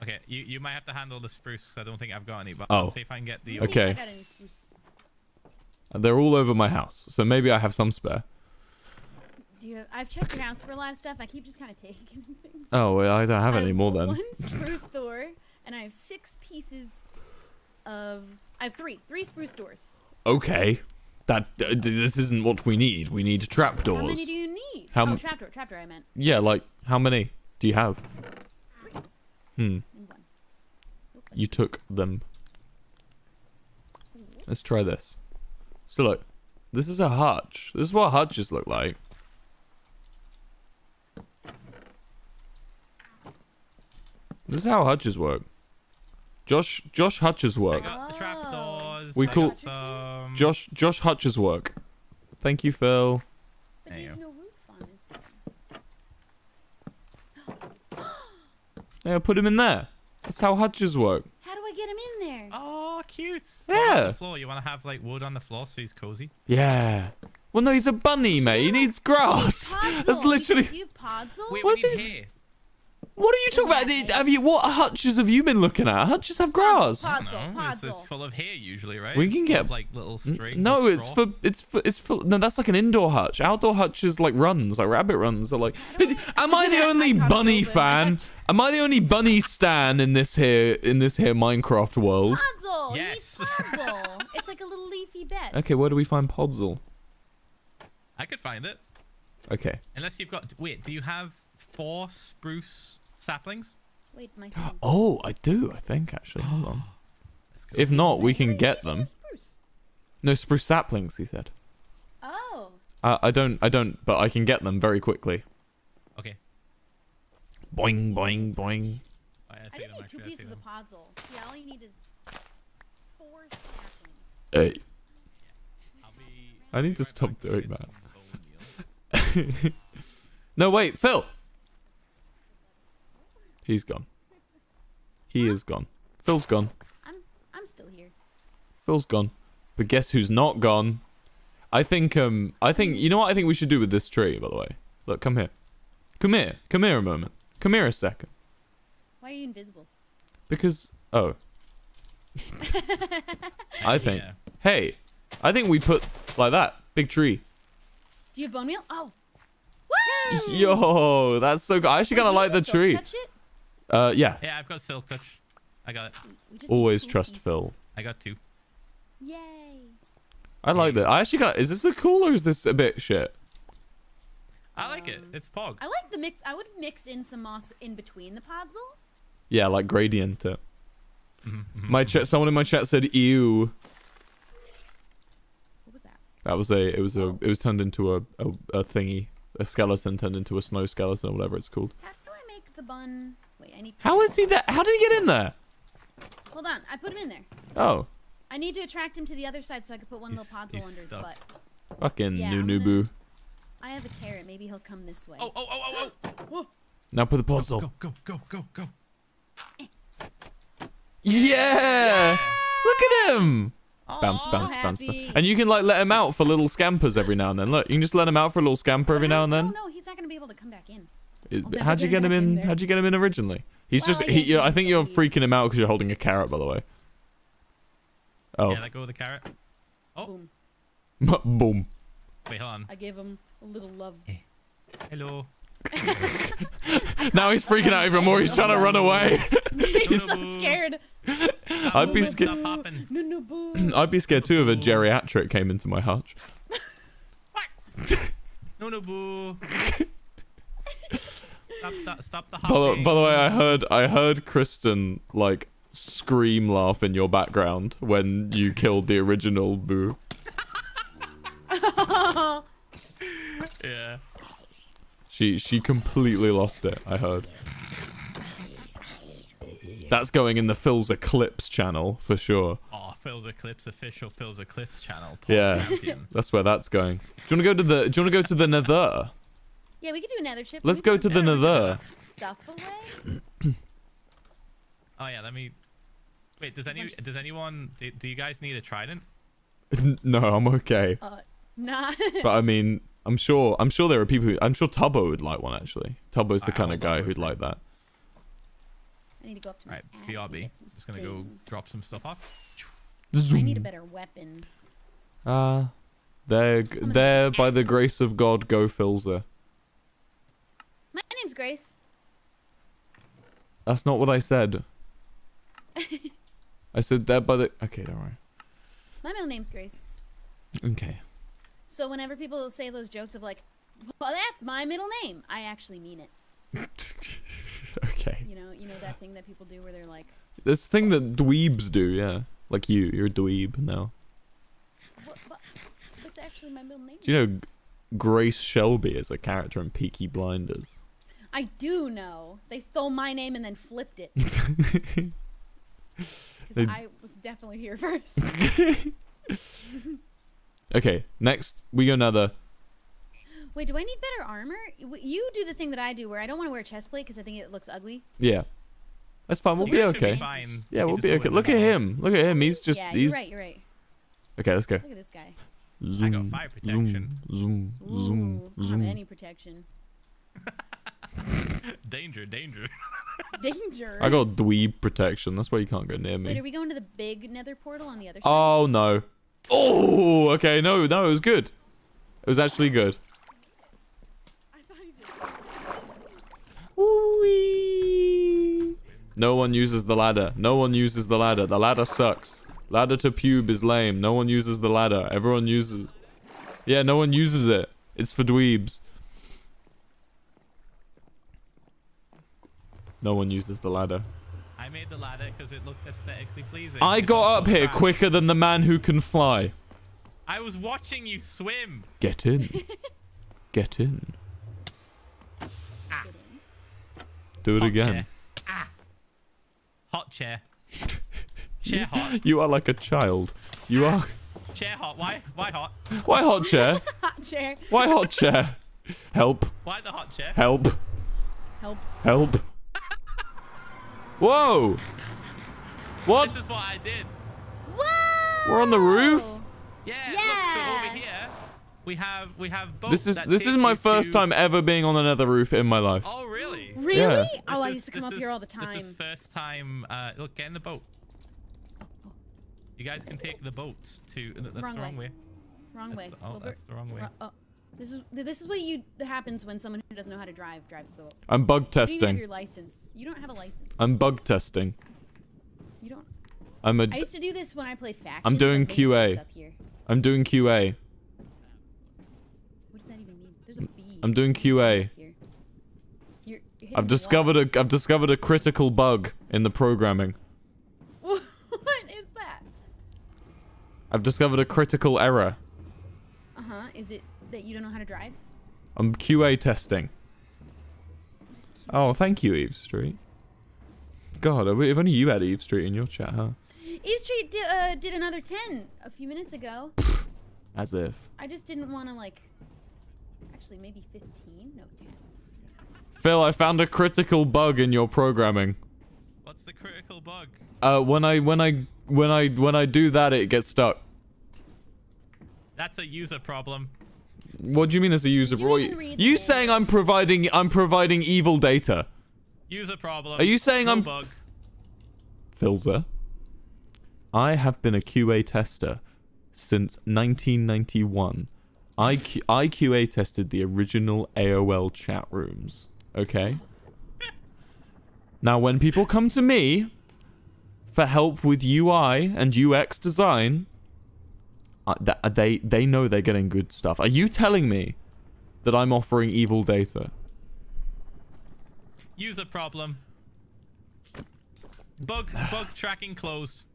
Okay, you, you might have to handle the spruce. I don't think I've got any, but Oh. I'll see if I can get the. Let me see if Okay. I got any spruce. They're all over my house, so maybe I have some spare. Do you have, I've checked your house for a lot of stuff. I keep just kind of taking things. Oh, well, I don't have I any more then. One spruce door, and I have six pieces of. I have three, three spruce doors. Okay. That uh, this isn't what we need. We need trapdoors. How trapdoors. many do you need? How oh, m- trapdoor, trapdoor. I meant Yeah, like how many do you have? Hmm. one. You took them. Let's try this. So look, this is a hutch. This is what hutches look like. This is how hutches work. Josh Josh Hutch's I work. got the trapdoors. We I call- got. Josh Josh Hutch's work. Thank you, Phil. But There you there's go. no roof on this. Yeah, put him in there. That's how hutches work. How do I get him in there? Oh, cute. What about Yeah. the floor? You want to have like wood on the floor so he's cozy? Yeah. Well, no, he's a bunny, mate. He needs grass. That's literally. Do you have Wait, What's we need it- hair. What are you talking about? Yeah. Have you what hutches have you been looking at? Hutches have grass. Podzol, No, it's, it's full of hair usually, right? We It's can full get- of, like little N- strings. No, it's straw. for it's for it's for no. That's like an indoor hutch. Outdoor hutches like runs, like rabbit runs. Are like. Am I the only can't bunny fan? Am I the only bunny stan in this here in this here Minecraft world? Podzol. Yes. He's Podzol. it's like a little leafy bed. Okay, where do we find Podzol? I could find it. Okay. Unless you've got. Wait, do you have four spruce saplings? Wait, my phone. Oh, I do. I think actually. Hold on. If not, we can get them. No spruce saplings. He said. Oh. Uh, I don't. I don't. But I can get them very quickly. Okay. Boing boing boing. I, I just need two actually, I see pieces of podzol. Yeah, all you need is four saplings. Hey. I'll be- I I'll need to stop doing that. No, wait, Phil. He's gone. He is gone. Phil's gone. I'm I'm still here. Phil's gone. But guess who's not gone? I think um I think you know what I think we should do with this tree, by the way. Look, come here. Come here. Come here a moment. Come here a second. Why are you invisible? Because oh. I think Yeah. hey, I think we put like that. Big tree. Do you have bone meal? Oh. Woo! Yo, that's so good. I actually Wait, kinda like the tree. touch it? Uh yeah. Yeah, I've got silk touch. I got it. We just need Always trust pieces. Phil. I got two. Yay. I like that. I actually got is this the cool or is this a bit shit? I like it. Um, It's pog. I like the mix. I would mix in some moss in between the Podzol. Yeah, like gradient it. Mhm, mhm. My chat. Someone in my chat said, "Ew." What was that? That was a. It was a. It was turned into a, a a thingy. A skeleton turned into a snow skeleton, or whatever it's called. How do I make the bun? Wait, I need. How is he that? How did he get in there? Hold on, I put him in there. Oh, I need to attract him to the other side so I can put one He's- little podzol he's under his butt. Fucking Yeah, new I'm gonna- I have a carrot. Maybe he'll come this way. Oh, oh, oh, oh, oh. Now put the podzol. Go, go, go, go, go. Yeah! Look at him! Bounce, bounce, So bounce, bounce. And you can like let him out for little scampers every now and then. Look, you can just let him out for a little scamper every now and then. No, no, he's not gonna be able to come back in. It- how'd you get get him him in in? How'd you get him in originally? He's Well, just. I He, guess yeah, I think you're freaking him out because you're holding a carrot, by the way. Oh, Yeah, let go of the carrot. Oh. Boom. boom. Wait, hold on. I gave him a little love. Hello. Now he's freaking out even more. He's trying to run away. he's so scared. I'd be scared. hopping. No, no, boo. I'd be scared too if a geriatric came into my hutch. No, no, boo. Stop, the, stop the By the, hopping. by the way, I heard I heard Kristen like scream laugh in your background when you killed the original Boo. Yeah. She she completely lost it. I heard. That's going in the Phil's Eclipse channel for sure. Oh, Phil's Eclipse official Phil's Eclipse channel. Paul Yeah. Champion. That's where that's going. Do you want to go to the? Do you want to go to the Nether? Yeah, we could do another ship. Let's go to the Nether. Stuff away. Oh yeah, let me. Wait, does any Bunch- does anyone do, do you guys need a trident? no, I'm okay. Uh, nah. But I mean, I'm sure. I'm sure there are people. Who, I'm sure Tubbo would like one actually. Tubbo's the Alright, kind of hold on, guy who'd for like that. I need to go up to my Alright, BRB. Just gonna go drop some stuff off. I need a better weapon. Ah, there, there, by the grace of God, go Philza. My name's Grace. That's not what I said. I said that by the. Okay, don't worry. My middle name's Grace. Okay. So whenever people say those jokes of like, "Well, that's my middle name," I actually mean it. okay. You know, you know that thing that people do where they're like, This thing that dweebs do, yeah. Like you, you're a dweeb now. what, what? That's actually my middle name. Do you know Grace Shelby is a character in Peaky Blinders? I do know. They stole my name and then flipped it. Because I was definitely here first. Okay, next we go Nether. Wait, do I need better armor? You do the thing that I do where I don't want to wear a chest plate because I think it looks ugly. Yeah. That's fine. So We'll be okay. be Yeah, we'll be okay. Look at middle. him. Look at him. He's just. yeah, you're right. You're right. Okay, let's go. Look at this guy. Zoom, fire Zoom, protection. zoom, Ooh, zoom, I don't have zoom. any protection. Danger, danger. Danger. I got dweeb protection. That's why you can't go near Wait, me. are we going to the big nether portal on the other side? Oh no. Oh, okay. No, no, it was good. It was actually good. I thought he did. Whee! No one uses the ladder. No one uses the ladder. The ladder sucks. Ladder to pube is lame. No one uses the ladder. Everyone uses. Yeah, no one uses it. It's for dweebs. No one uses the ladder. I made the ladder because it looked aesthetically pleasing. I got up here trash. quicker than the man who can fly. I was watching you swim. Get in. Get in. Get in. Do it Hot again. Chair. Ah. Hot chair. chair hot. You are like a child. You are. Chair hot. Why? Why hot? Why hot chair? Hot chair. Why hot chair? Help. Why the hot chair? Help. Help. Help. Whoa. What? This is what I did. Whoa! We're on the roof? Yeah. Yeah. Look, so over here we have we have boats. This is this is my first to- time ever being on another roof in my life. Oh really? Really? Yeah. Oh, This I used to come this up here all the time. This is first time. Uh, look, get in the boat. You guys can take the boat to. uh, That's Wrong the wrong way. way. Wrong way. That's, oh, Wilbur. that's the wrong way. Ru- oh. This is this is what you happens when someone who doesn't know how to drive drives a boat. I'm bug testing. You have your license. You don't have a license. I'm bug testing. You don't. I'm a I used to do this when I played factions. I'm doing QA. Up here. I'm doing QA. What does that even mean? There's a bee. I'm doing QA. You're, I've discovered a I've discovered a critical bug in the programming. what is that? I've discovered a critical error. Uh huh. Is it that you don't know how to drive? I'm QA testing. What is Oh, thank you, Eve Street. God, I- if only you had Eve Street in your chat, huh? Eve Street did, uh, did another 10 a few minutes ago. As if. I just didn't want to, like... Actually, maybe 15? No, 10. Phil, I found a critical bug in your programming. What's the critical bug? Uh, when I when I when I when I do that, it gets stuck. That's a user problem. What do you mean as a user? Did you bro? even read you saying I'm providing I'm providing evil data? User problem. Are you saying no I'm- bug? Philza. I have been a QA tester since 1991. I, Q- I QA tested the original AOL chat rooms. Okay? now, when people come to me for help with UI and UX design, uh, th- they, they know they're getting good stuff. Are you telling me that I'm offering evil data? User problem. Bug bug tracking closed.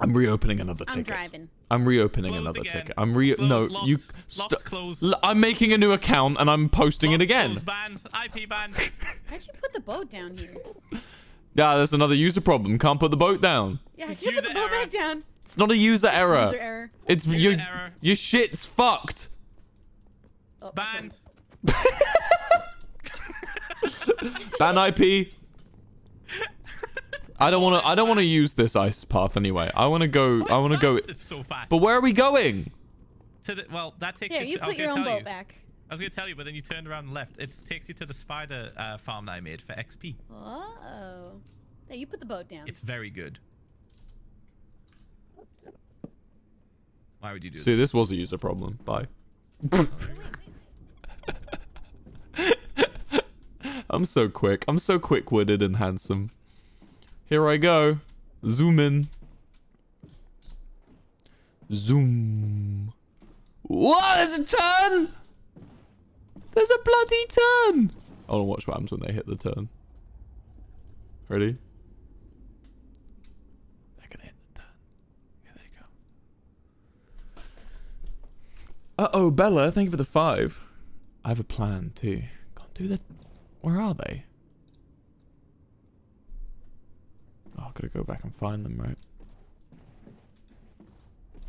I'm reopening another I'm ticket. driving. I'm reopening Closed another again. ticket. I'm re Closed, no locked, you. locked, st- closed. L- I'm making a new account and I'm posting it again. closed, banned. IP banned. How'd you put the boat down here? Yeah, there's another user problem. Can't put the boat down. Yeah, I can't put the boat error. back down. It's not a user error. User error. It's User your error. your shit's fucked. Oh. Banned. Ban IP. I don't want to. I don't want to use this ice path anyway. I want to go. Oh, I want to go. It's so fast. But where are we going? to the, well, that takes Here, you. you To, put your own boat you. back. I was gonna tell you, but then you turned around and left. It takes you to the spider uh, farm that I made for XP. Oh. Hey, you put the boat down. It's very good. Why would you do See, this was a user problem. Bye. I'm so quick. I'm so quick-witted and handsome. Here I go. Zoom in. Zoom. What? There's a turn! There's a bloody turn! I want to watch what happens when they hit the turn. Ready? They're gonna hit the turn. Here they go. Uh-oh, Bella, thank you for the five. I have a plan, too. Can't do that. Where are they? Oh, I've got to go back and find them, right?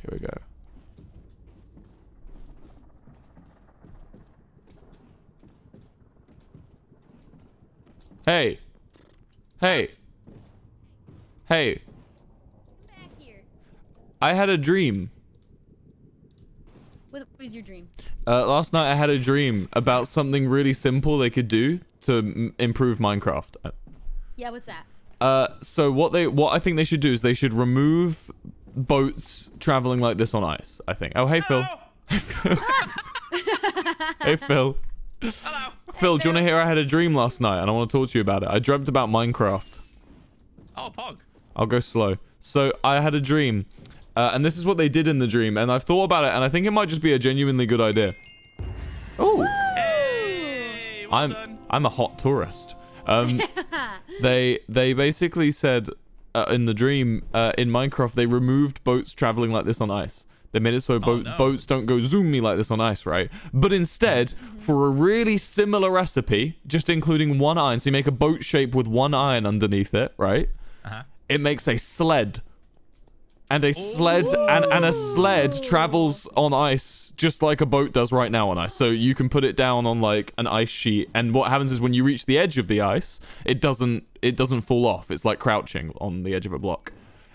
Here we go. Hey! Hey! Hey! Come back here. I had a dream. What was your dream? Uh, last night I had a dream about something really simple they could do to m- improve Minecraft. Uh, Yeah, what's that? Uh, so what they what I think they should do is they should remove boats traveling like this on ice. I think. Oh hey Phil. hey Phil. Hello. Phil, do you want to hear I had a dream last night and I want to talk to you about it. I dreamt about Minecraft. Oh, Pog. I'll go slow. So I had a dream, uh, and this is what they did in the dream, and I've thought about it, and I think it might just be a genuinely good idea. Oh, Hey, well I'm done. I'm a hot tourist. Um, they they basically said uh, in the dream uh, in Minecraft they removed boats traveling like this on ice. They made it so boat, no. boats don't go zoomy like this on ice, right? But instead, for a really similar recipe, just including one iron, so you make a boat shape with one iron underneath it, right? Uh-huh. It makes a sled. And a sled and, and a sled travels on ice just like a boat does right now on ice. So you can put it down on like an ice sheet and what happens is when you reach the edge of the ice, it doesn't it doesn't fall off. It's like crouching on the edge of a block.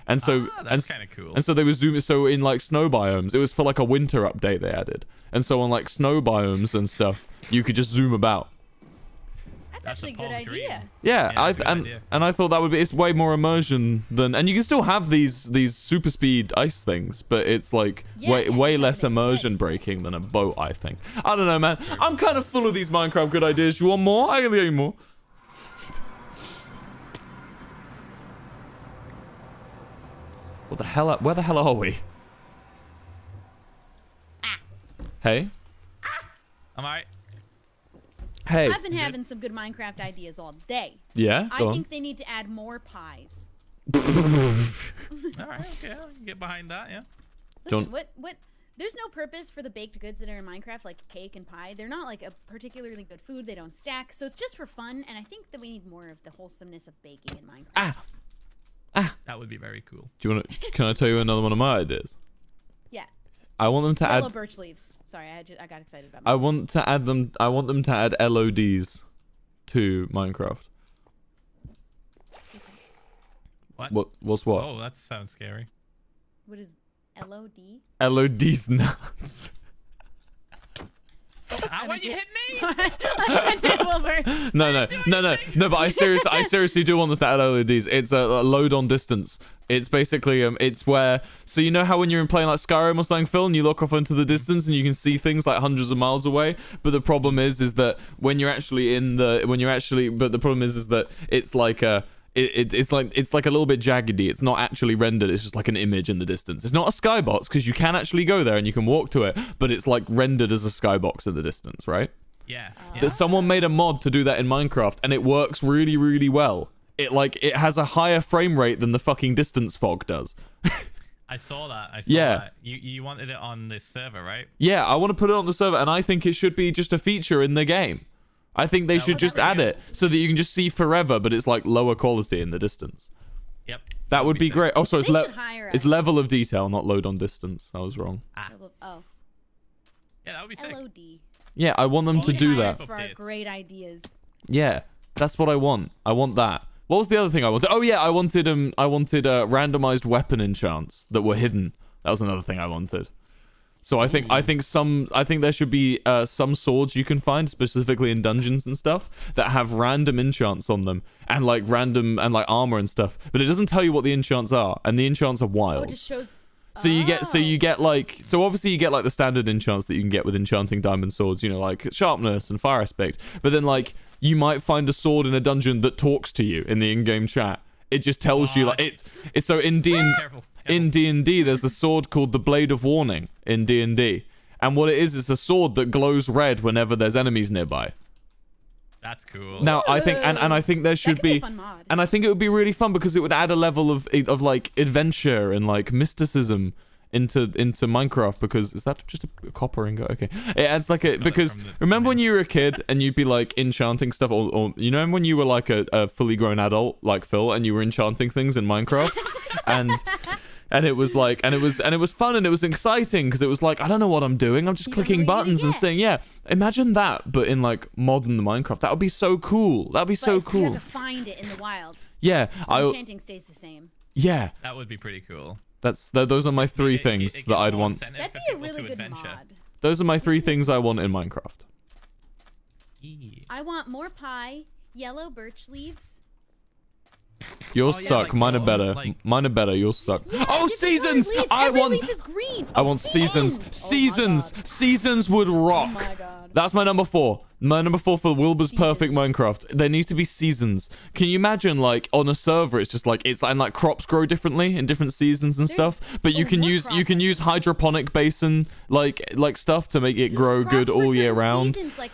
And so Ah, and that's kinda cool. And so they were zooming so in like snow biomes, it was for like a winter update they added. And so on like snow biomes and stuff, you could just zoom about. That's, That's actually a good Pog dream. idea. Yeah, Yeah, I good and idea. and I thought that would be it's way more immersion than and you can still have these these super speed ice things, but it's like Yeah, way way less immersion size. breaking than a boat. I think. I don't know, man. I'm kind of full of these Minecraft good ideas. You want more? I can give you more. What the hell? Are, where the hell are we? Ah. Hey, Am I right? Hey. I've been having some good Minecraft ideas all day. Yeah, I go on. think they need to add more pies. All right, okay, I can get behind that. Yeah. Listen, Don't- what what? There's no purpose for the baked goods that are in Minecraft, like cake and pie. They're not like a particularly good food. They don't stack, so it's just for fun. And I think that we need more of the wholesomeness of baking in Minecraft. Ah, Ah, That would be very cool. Do you want to? Can I tell you another one of my ideas? Yeah. I want them to Yellow add. birch leaves. Sorry, I, ju- I got excited about. I want to add them. I want them to add LODs to Minecraft. What? What? What's what? Oh, that sounds scary. What is L O D? LODs nuts. Ah, why'd you hit me? Sorry, I did Wilbur. No, no, no, no, no. But I seriously, I seriously do want them to add LODs. It's a, a load on distance. It's basically um, it's where so you know how when you're in playing like Skyrim or something, Phil, and you look off into the distance and you can see things like hundreds of miles away. But the problem is, is that when you're actually in the when you're actually, but the problem is, is that it's like a it, it, it's like it's like a little bit jaggedy. It's not actually rendered. It's just like an image in the distance. It's not a skybox because you can actually go there and you can walk to it, but it's like rendered as a skybox in the distance, right? Yeah. yeah. that someone made a mod to do that in Minecraft and it works really really well. It like it has a higher frame rate than the fucking distance fog does. I saw that. I saw Yeah. that. You you wanted it on this server, right? Yeah, I want to put it on the server and I think it should be just a feature in the game. I think they That should just add it so that you can just see forever but it's like lower quality in the distance. Yep. That would be sick. great. Oh, sorry, it's, le- it's level of detail, not load on distance. I was wrong. Ah, Oh, yeah, that would be sick. L O D. Yeah, I want them Oh, to do that. for our great ideas. Yeah, that's what I want. I want that. What was the other thing I wanted? Oh yeah, I wanted um, I wanted uh, randomized weapon enchants that were hidden. That was another thing I wanted. So I think I think some I think there should be uh, some swords you can find specifically in dungeons and stuff that have random enchants on them and like random and like armor and stuff, but it doesn't tell you what the enchants are, and the enchants are Oh, wild. it just shows. So you get so Oh. you get like so obviously you get like the standard enchants that you can get with enchanting diamond swords, you know, like sharpness and fire aspect. But then like you might find a sword in a dungeon that talks to you in the in-game chat. It just tells you like it's it's so in D and Careful. In D and D there's a sword called the Blade of Warning in D and D, and what it is is a sword that glows red whenever there's enemies nearby. That's cool. Now I think and, and I think there should could be a be fun mod. and I think it would be really fun because it would add a level of of like adventure and like mysticism into into Minecraft because is that just a copper ingot? Okay, it adds like a it because the- remember when you were a kid and you'd be like enchanting stuff or, or you know when you were like a, a fully grown adult like Phil and you were enchanting things in Minecraft and and it was like and it was and it was fun and it was exciting because it was like I don't know what I'm doing I'm just You clicking what buttons and saying yeah imagine that but in like modern Minecraft that would be so cool that'd be But so it's- You cool have to find it in the wild. yeah So I enchanting stays the same. yeah that would be pretty cool. that's th- those are my three It- it- things it gives that I'd want That'd be a really good adventure. mod. those are my three things I want in Minecraft I want more pie, yellow birch leaves. Yours Oh, yeah, suck like mine are better like- mine are better You'll suck Yeah, oh seasons. I Every want. I Oh, want seasons. Oh Seasons. God. Seasons would rock. Oh my god. That's my number four. My number four for Wilbur's perfect Minecraft. There needs to be seasons. Can you imagine, like, on a server, it's just like it's and like crops grow differently in different seasons and There's- stuff. But you oh, can use you can use hydroponic basin like like stuff to make it grow good all year round. Seasons, like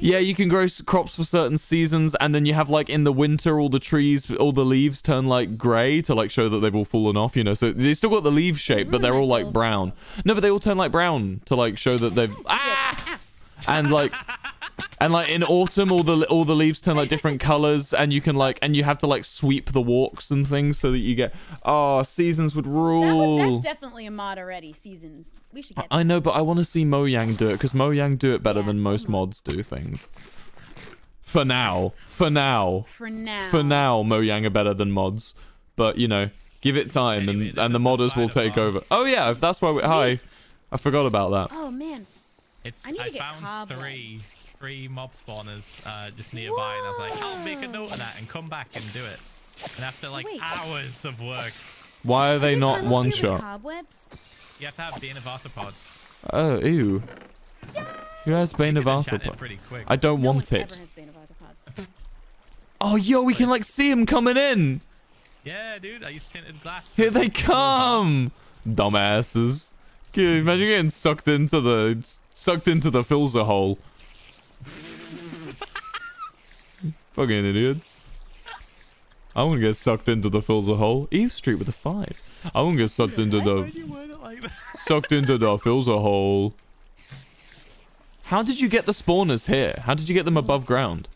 Yeah, you can grow crops for certain seasons, and then you have like in the winter, all the trees, all the leaves turn like grey to like show that they've all fallen off. You know, so they still got the leaf shape, but they're all like brown. No, but they all turn like brown to like show that they've ah, and like. And like in autumn, all the all the leaves turn like different colors, and you can like and you have to like sweep the walks and things so that you get. Oh, seasons would That rule. that's definitely a mod already. Seasons. We should get. I know, but I want to see Mojang do it because Mojang do it better Yeah, than most mods do things. For now, for now, for now. for now, Mojang are better than mods. But you know, give it time, Anyway, and and the modders will take farm. over. Oh yeah, if that's why. We, hi, I forgot about that. Oh man. It's I need I, to get found cobwebs. three three mob spawners uh, just nearby, and I was like, I'll make a note of that and come back and do it. And after like Wait. hours of work, Why are they Are not one shot? Cobwebs. you have to have Bane of Arthropods. Oh ew. Who has Bane of Enchant it Arthropod? pretty quick. I don't No want it. ever has Bane of Arthropods. Oh yo, we can like see him coming in. Yeah, dude, I use tinted glass. Here they come, dumbasses. Can you imagine getting sucked into the sucked into the filter hole. Fucking idiots. I want to get sucked into the filter hole. Eve Street with a five. I won't get sucked into the do you word it like sucked into the filter hole. How did you get the spawners here? How did you get them above ground?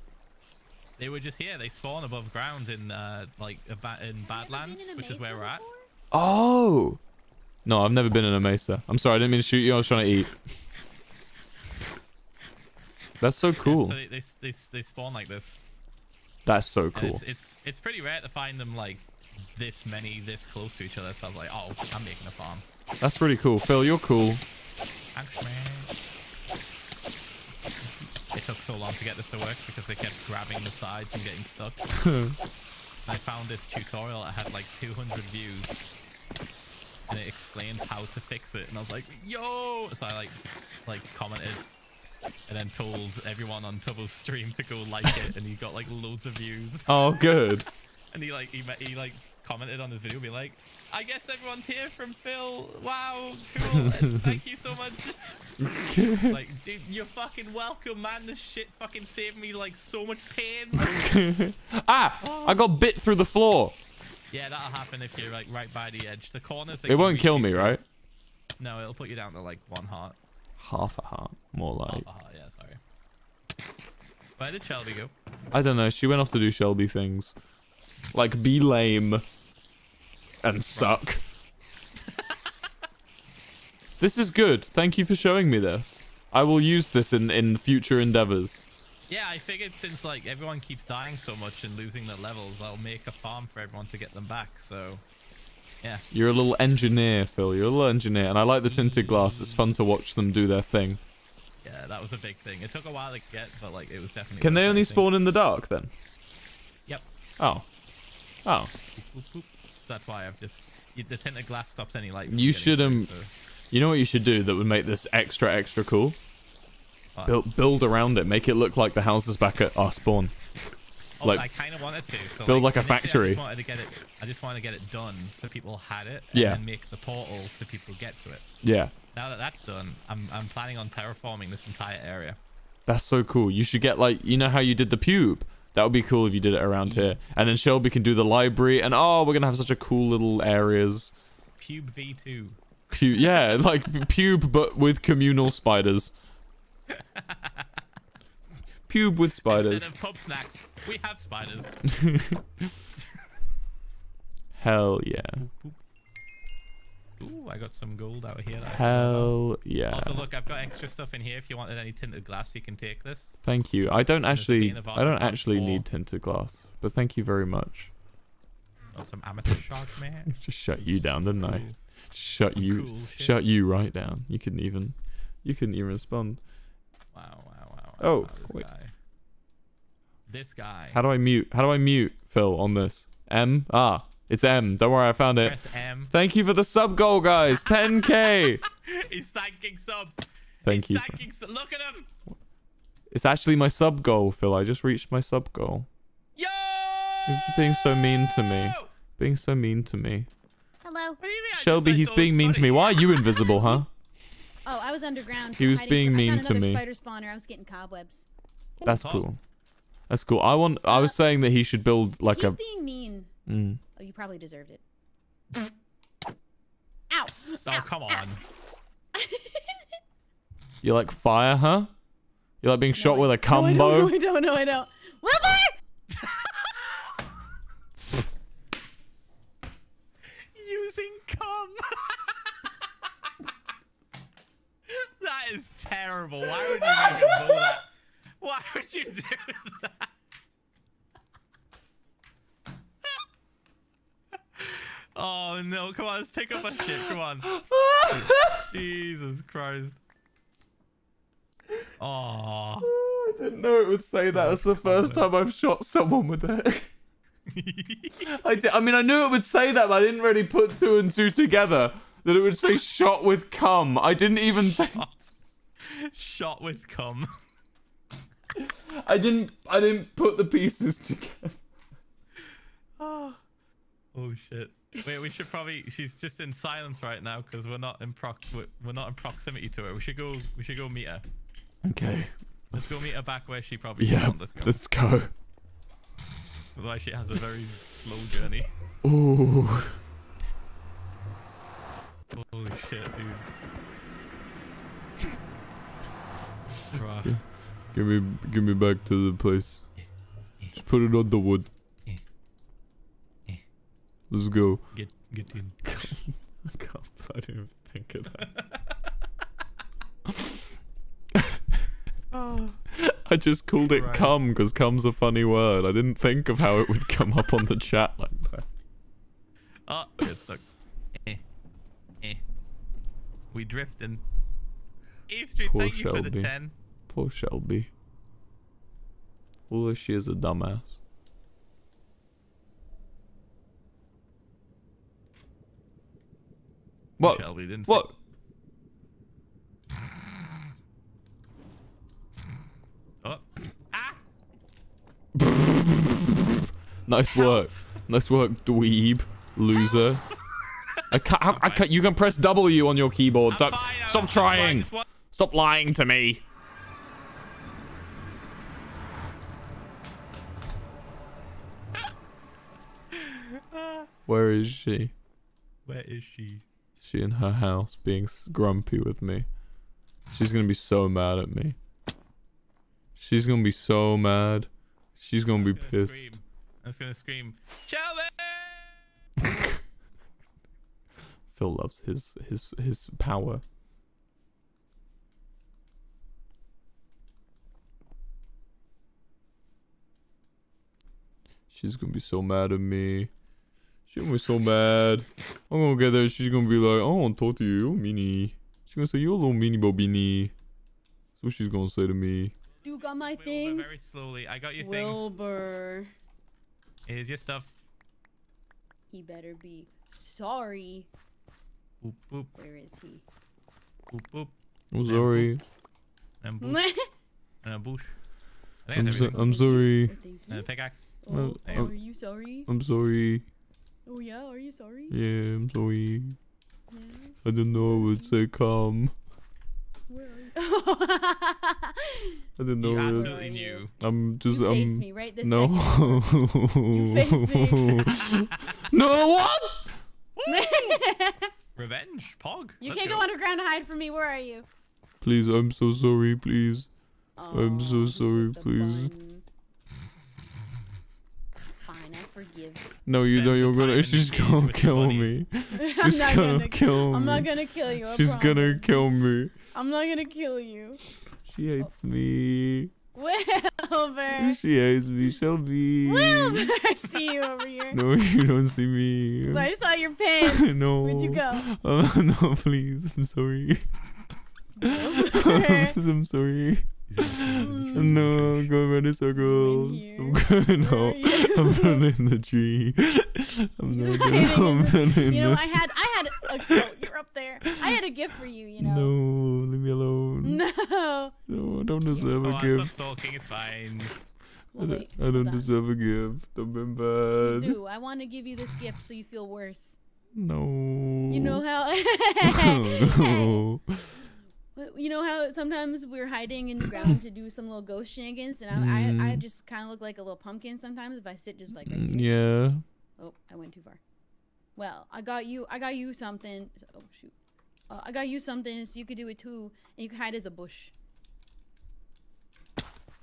They were just here. They spawn above ground in uh like a ba- in You ever been Badlands, in which is where we're at. Oh. No, I've never been in a mesa. I'm sorry, I didn't mean to shoot you. I was trying to eat. That's so cool. So they, they they they spawn like this. That's so cool. It's, it's it's pretty rare to find them like this many this close to each other. So I was like, oh, I'm making a farm. That's really cool. Phil, you're cool. Thanks, man. It took so long to get this to work because they kept grabbing the sides and getting stuck. I found this tutorial that had like 200 views, and it explained how to fix it. And I was like, "Yo!" So I like, like commented, and then told everyone on Tubbo's stream to go like it, and he got like loads of views. Oh, good. And he like he, he like commented on his video, be like, "I guess everyone's here from Phil. Wow, cool. Thank you so much." like, dude, you're fucking welcome, man. This shit fucking saved me like so much pain. ah, I got bit through the floor. yeah, that'll happen if you're like right by the edge. The corners. It won't kill me, right? No, it'll put you down to like one heart. Half a heart, more Half like. a heart. Yeah, sorry. Where did Shelby go? I don't know. She went off to do Shelby things, like be lame and suck. this is good. Thank you for showing me this. I will use this in in future endeavors. Yeah, I figured since like everyone keeps dying so much and losing their levels, I'll make a farm for everyone to get them back. So, yeah. You're a little engineer, Phil. You're a little engineer, and I like the tinted glass. It's fun to watch them do their thing. Yeah, that was a big thing. It took a while to get, but like it was definitely. Can they only spawn in the dark then? Yep. Oh. Oh. So that's why I've just the tinted glass stops any light. You should, um, so- You know what you should do that would make this extra extra cool? Build build around it. Make it look like the houses back at our spawn. Oh, like- I kind of wanted to. So build like a initially I factory. just wanted to get it. I just wanted to get it done so people had it. Yeah. And make the portal so people get to it. Yeah. Now that that's done, I'm I'm planning on terraforming this entire area. That's so cool. You should get like you know how you did the pube. That would be cool if you did it around here. And then Shelby can do the library and oh, we're going to have such a cool little areas. Pube V2. Pube, yeah, like pube but with communal spiders. pube with spiders. Instead of pub snacks, we have spiders. Hell yeah. Ooh, I got some gold out here. Hell yeah. Also, look, I've got extra stuff in here. If you wanted any tinted glass, you can take this. Thank you. I don't actually I don't actually for- need tinted glass, but thank you very much. Got some amateur shark, man. Just shut you down, didn't I? Cool. Shut Some you cool shut you right down. You couldn't even you couldn't even respond. Wow, wow, wow. wow Oh, this wait. guy. This guy. How do I mute? How do I mute Phil on this? M? Ah, it's M. Don't worry, I found it. Press M. Thank you for the sub goal, guys. 10k. He's thanking subs. Thank He's you. Thanking su- Look at him. It's actually my sub goal, Phil. I just reached my sub goal. Yo! You're being so mean to me. Being so mean to me. Hello. What do you mean? Shelby, he's being mean to me. Why are you invisible, huh? Oh, I was underground. He was being mean to me. Spider spawner. I was getting cobwebs. That's cool. That's cool. I want. I was saying that he should build like a. He's a. being mean. Mm. Oh, you probably deserved it. Ow! Oh, come on. You like fire, huh? You like being shot No, with a combo? No, I don't. No, I don't. No, I don't. Wilbur! Using cum. That is terrible. Why would you make him do that? Why would you do that? Oh no, come on, let's pick up a shit. Come on. Jesus Christ. Oh. I didn't know it would say that. That's the first time I've shot someone with it. I, di- I mean, I knew it would say that, but I didn't really put two and two together. That it would say shot with cum. I didn't even think. Shot with cum. I didn't. I didn't put the pieces together. Oh Oh shit. Wait, we should probably. She's just in silence right now because we're not in proc. We're not in proximity to her. We should go. We should go meet her. Okay. Let's go meet her back where she probably Yeah. Let's go. Let's go. Otherwise, she has a very slow journey. Ooh. Holy shit, dude. Bruh. Give me. Give me back to the place. Just put it on the wood. Let's go. Get get in. I can't. I didn't even think of that. I just called it Christ. cum because cum's a funny word. I didn't think of how it would come up on the chat like that. Oh, get stuck. Eh. Eh. We drifting. Eve Street, Poor thank you for the 10. Poor Shelby. Although she is a dumbass. What? Shelby didn't say- What? Oh. Ah! Nice work. Nice work, dweeb. Loser. I can't, I, I can't, you can press W on your keyboard. I'm Don't, stop was just like, trying. Stop lying to me. Where is she? Where is she? She in her house being grumpy with me. She's gonna be so mad at me. She's gonna be so mad. She's gonna be gonna pissed. Scream. I was gonna scream, Shelby! Phil loves his his his power. She's gonna be so mad at me. She's gonna be so mad. I'm gonna get there. She's gonna be like, "I don't want to talk to you, you're meanie." She's gonna say, "You're a little meanie bobini." That's what she's gonna say to me. You got my Wilbur, things. very slowly. I got your things. Wilbur. Here's your stuff. He better be sorry. Boop, boop, Where is he? boop, boop. I'm sorry. And boosh. And a boosh. I think I'm, that's so. I'm sorry. Thank And a pickaxe. Oh, Uh, oh, uh, are you sorry? I'm sorry. Oh yeah, are you sorry? Yeah, I'm sorry. Yeah. I didn't know I would say come. Where are you? I didn't know. You absolutely knew. I'm just you face um. me right this No. You face no what? Revenge, Pog. you Let's can't go underground to hide from me. Where are you? Please, I'm so sorry. Please. I'm so Aw, he's with sorry, the please. bun. Fine, I forgive. No, you know you're gonna. She's gonna kill me. She's gonna kill I'm not gonna kill you. I She's gonna kill me. I'm not gonna kill you. She hates me. Wilbur. She hates me, Shelby. Wilbur, I see you over here. No, you don't see me. I saw your pants. no. Where'd you go? Uh, no, please. I'm sorry. I'm sorry. Mm. No, I'm going around in circles. I'm going Where no. I'm running in the tree. I'm not Hiding gonna. in I'm the- running You know, the I had, I had. A, oh, you're up there. I had a gift for you. You know. No, leave me alone. No. No, I don't deserve Oh, a I gift. stopped talking. It's fine. I don't, I don't deserve a gift. I've been You bad. do. I want to give you this gift so you feel worse. No. You know how. no. Well, You know how sometimes we're hiding in the ground to do some little ghost shenanigans, and I, I, I Mm. just kind of look like a little pumpkin sometimes if I sit just like. Right Mm. Yeah. Oh, I went too far. Well, I got you. I got you something. Oh shoot. Uh, I got you something so you could do it too, and you can hide as a bush.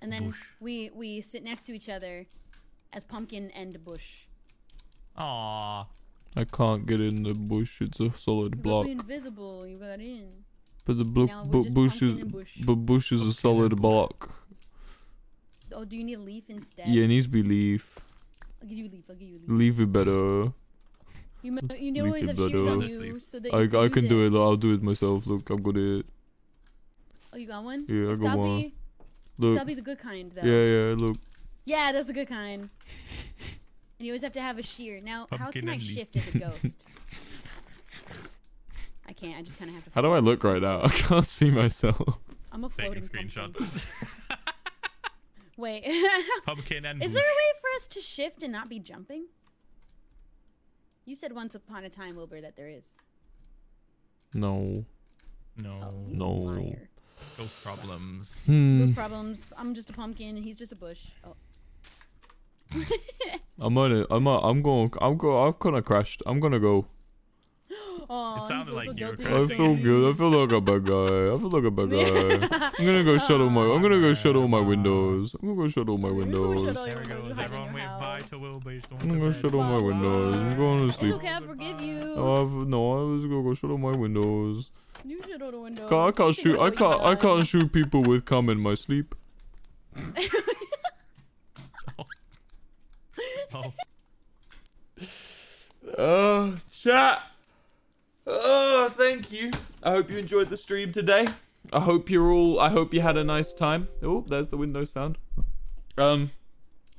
And then Bush. we we sit next to each other, as pumpkin and bush. Aw. I can't get in the bush. It's a solid You block. got invisible. You got in. But the blo- Now we're bu- bush is bush. but bush is a Pumpkin and solid bush. block. Oh, do you need a leaf instead? Yeah, it needs to be leaf. I'll give you a leaf. I'll give you a leaf. Leaf it better. You, mo- you leaf always it have shoes better. on you, so that I you can I use can do it. I'll do it myself. Look, I've got it. Oh, you got one? Yeah, I got gotta one. Be, Look. gotta be the good kind, though. Yeah, yeah. Look. Yeah, that's a good kind. And you always have to have a shear. Now, how can I shift as a ghost? I can't. I just kind of have to. How do I look right now? I can't see myself. I'm a floating Taking pumpkin. screenshots. Wait. Pumpkin and Is there a way for us to shift and not be jumping? You said once upon a time, Wilbur, that there is. No. No. Oh, No. liar. Those problems. Hmm. Those problems. I'm just a pumpkin and he's just a bush. Oh. I'm gonna. I'm. i I'm going. I'm go. I've kind of crashed. I'm gonna go. Oh, sounded like you were guilty. crying. I feel good. I feel like a bad guy. I feel like a bad guy. I'm gonna go shut all my. I'm gonna go shut all my windows. I'm gonna go shut all my You're gonna go windows. There we go. windows, Is you hide in everyone your bye house. to Will, but he's going I'm gonna shut all my windows. I'm going to It's sleep. okay, I forgive you. Oh, I've, no, I was gonna go shut all my windows. You shut all the windows. I can't shoot. I can't. I can't shoot people with cum in my sleep. Oh, Oh, chat. Oh, thank you. I hope you enjoyed the stream today. I hope you're all. I hope you had a nice time. Oh, there's the window sound. Um,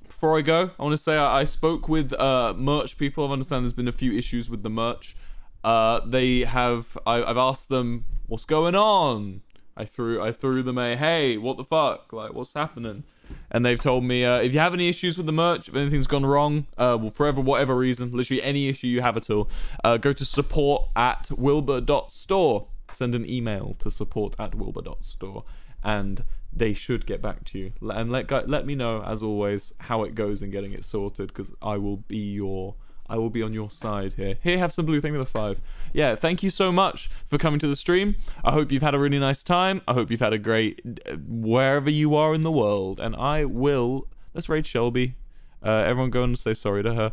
before I go, I want to say I, I spoke with uh merch people. I understand there's been a few issues with the merch. Uh, they have. I, I've asked them what's going on. I threw. I threw them a hey, what the fuck? Like, what's happening? And they've told me uh, if you have any issues with the merch, if anything's gone wrong, uh, well, forever, whatever reason, literally any issue you have at all, uh, go to support at wilbur.store. Send an email to support at wilbur.store, and they should get back to you. And let let me know as always how it goes in getting it sorted, because I will be your. I will be on your side here. Here, have some blue. thing with a five. Yeah, thank you so much for coming to the stream. I hope you've had a really nice time. I hope you've had a great uh, wherever you are in the world. And I will. Let's raid Shelby. Uh, everyone go and say sorry to her.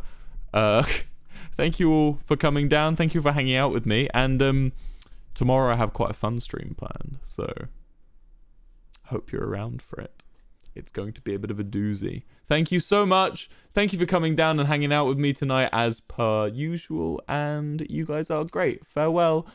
Uh, thank you all for coming down. Thank you for hanging out with me. And um, tomorrow I have quite a fun stream planned. So hope you're around for it. It's going to be a bit of a doozy. Thank you so much. Thank you for coming down and hanging out with me tonight as per usual. And you guys are great. Farewell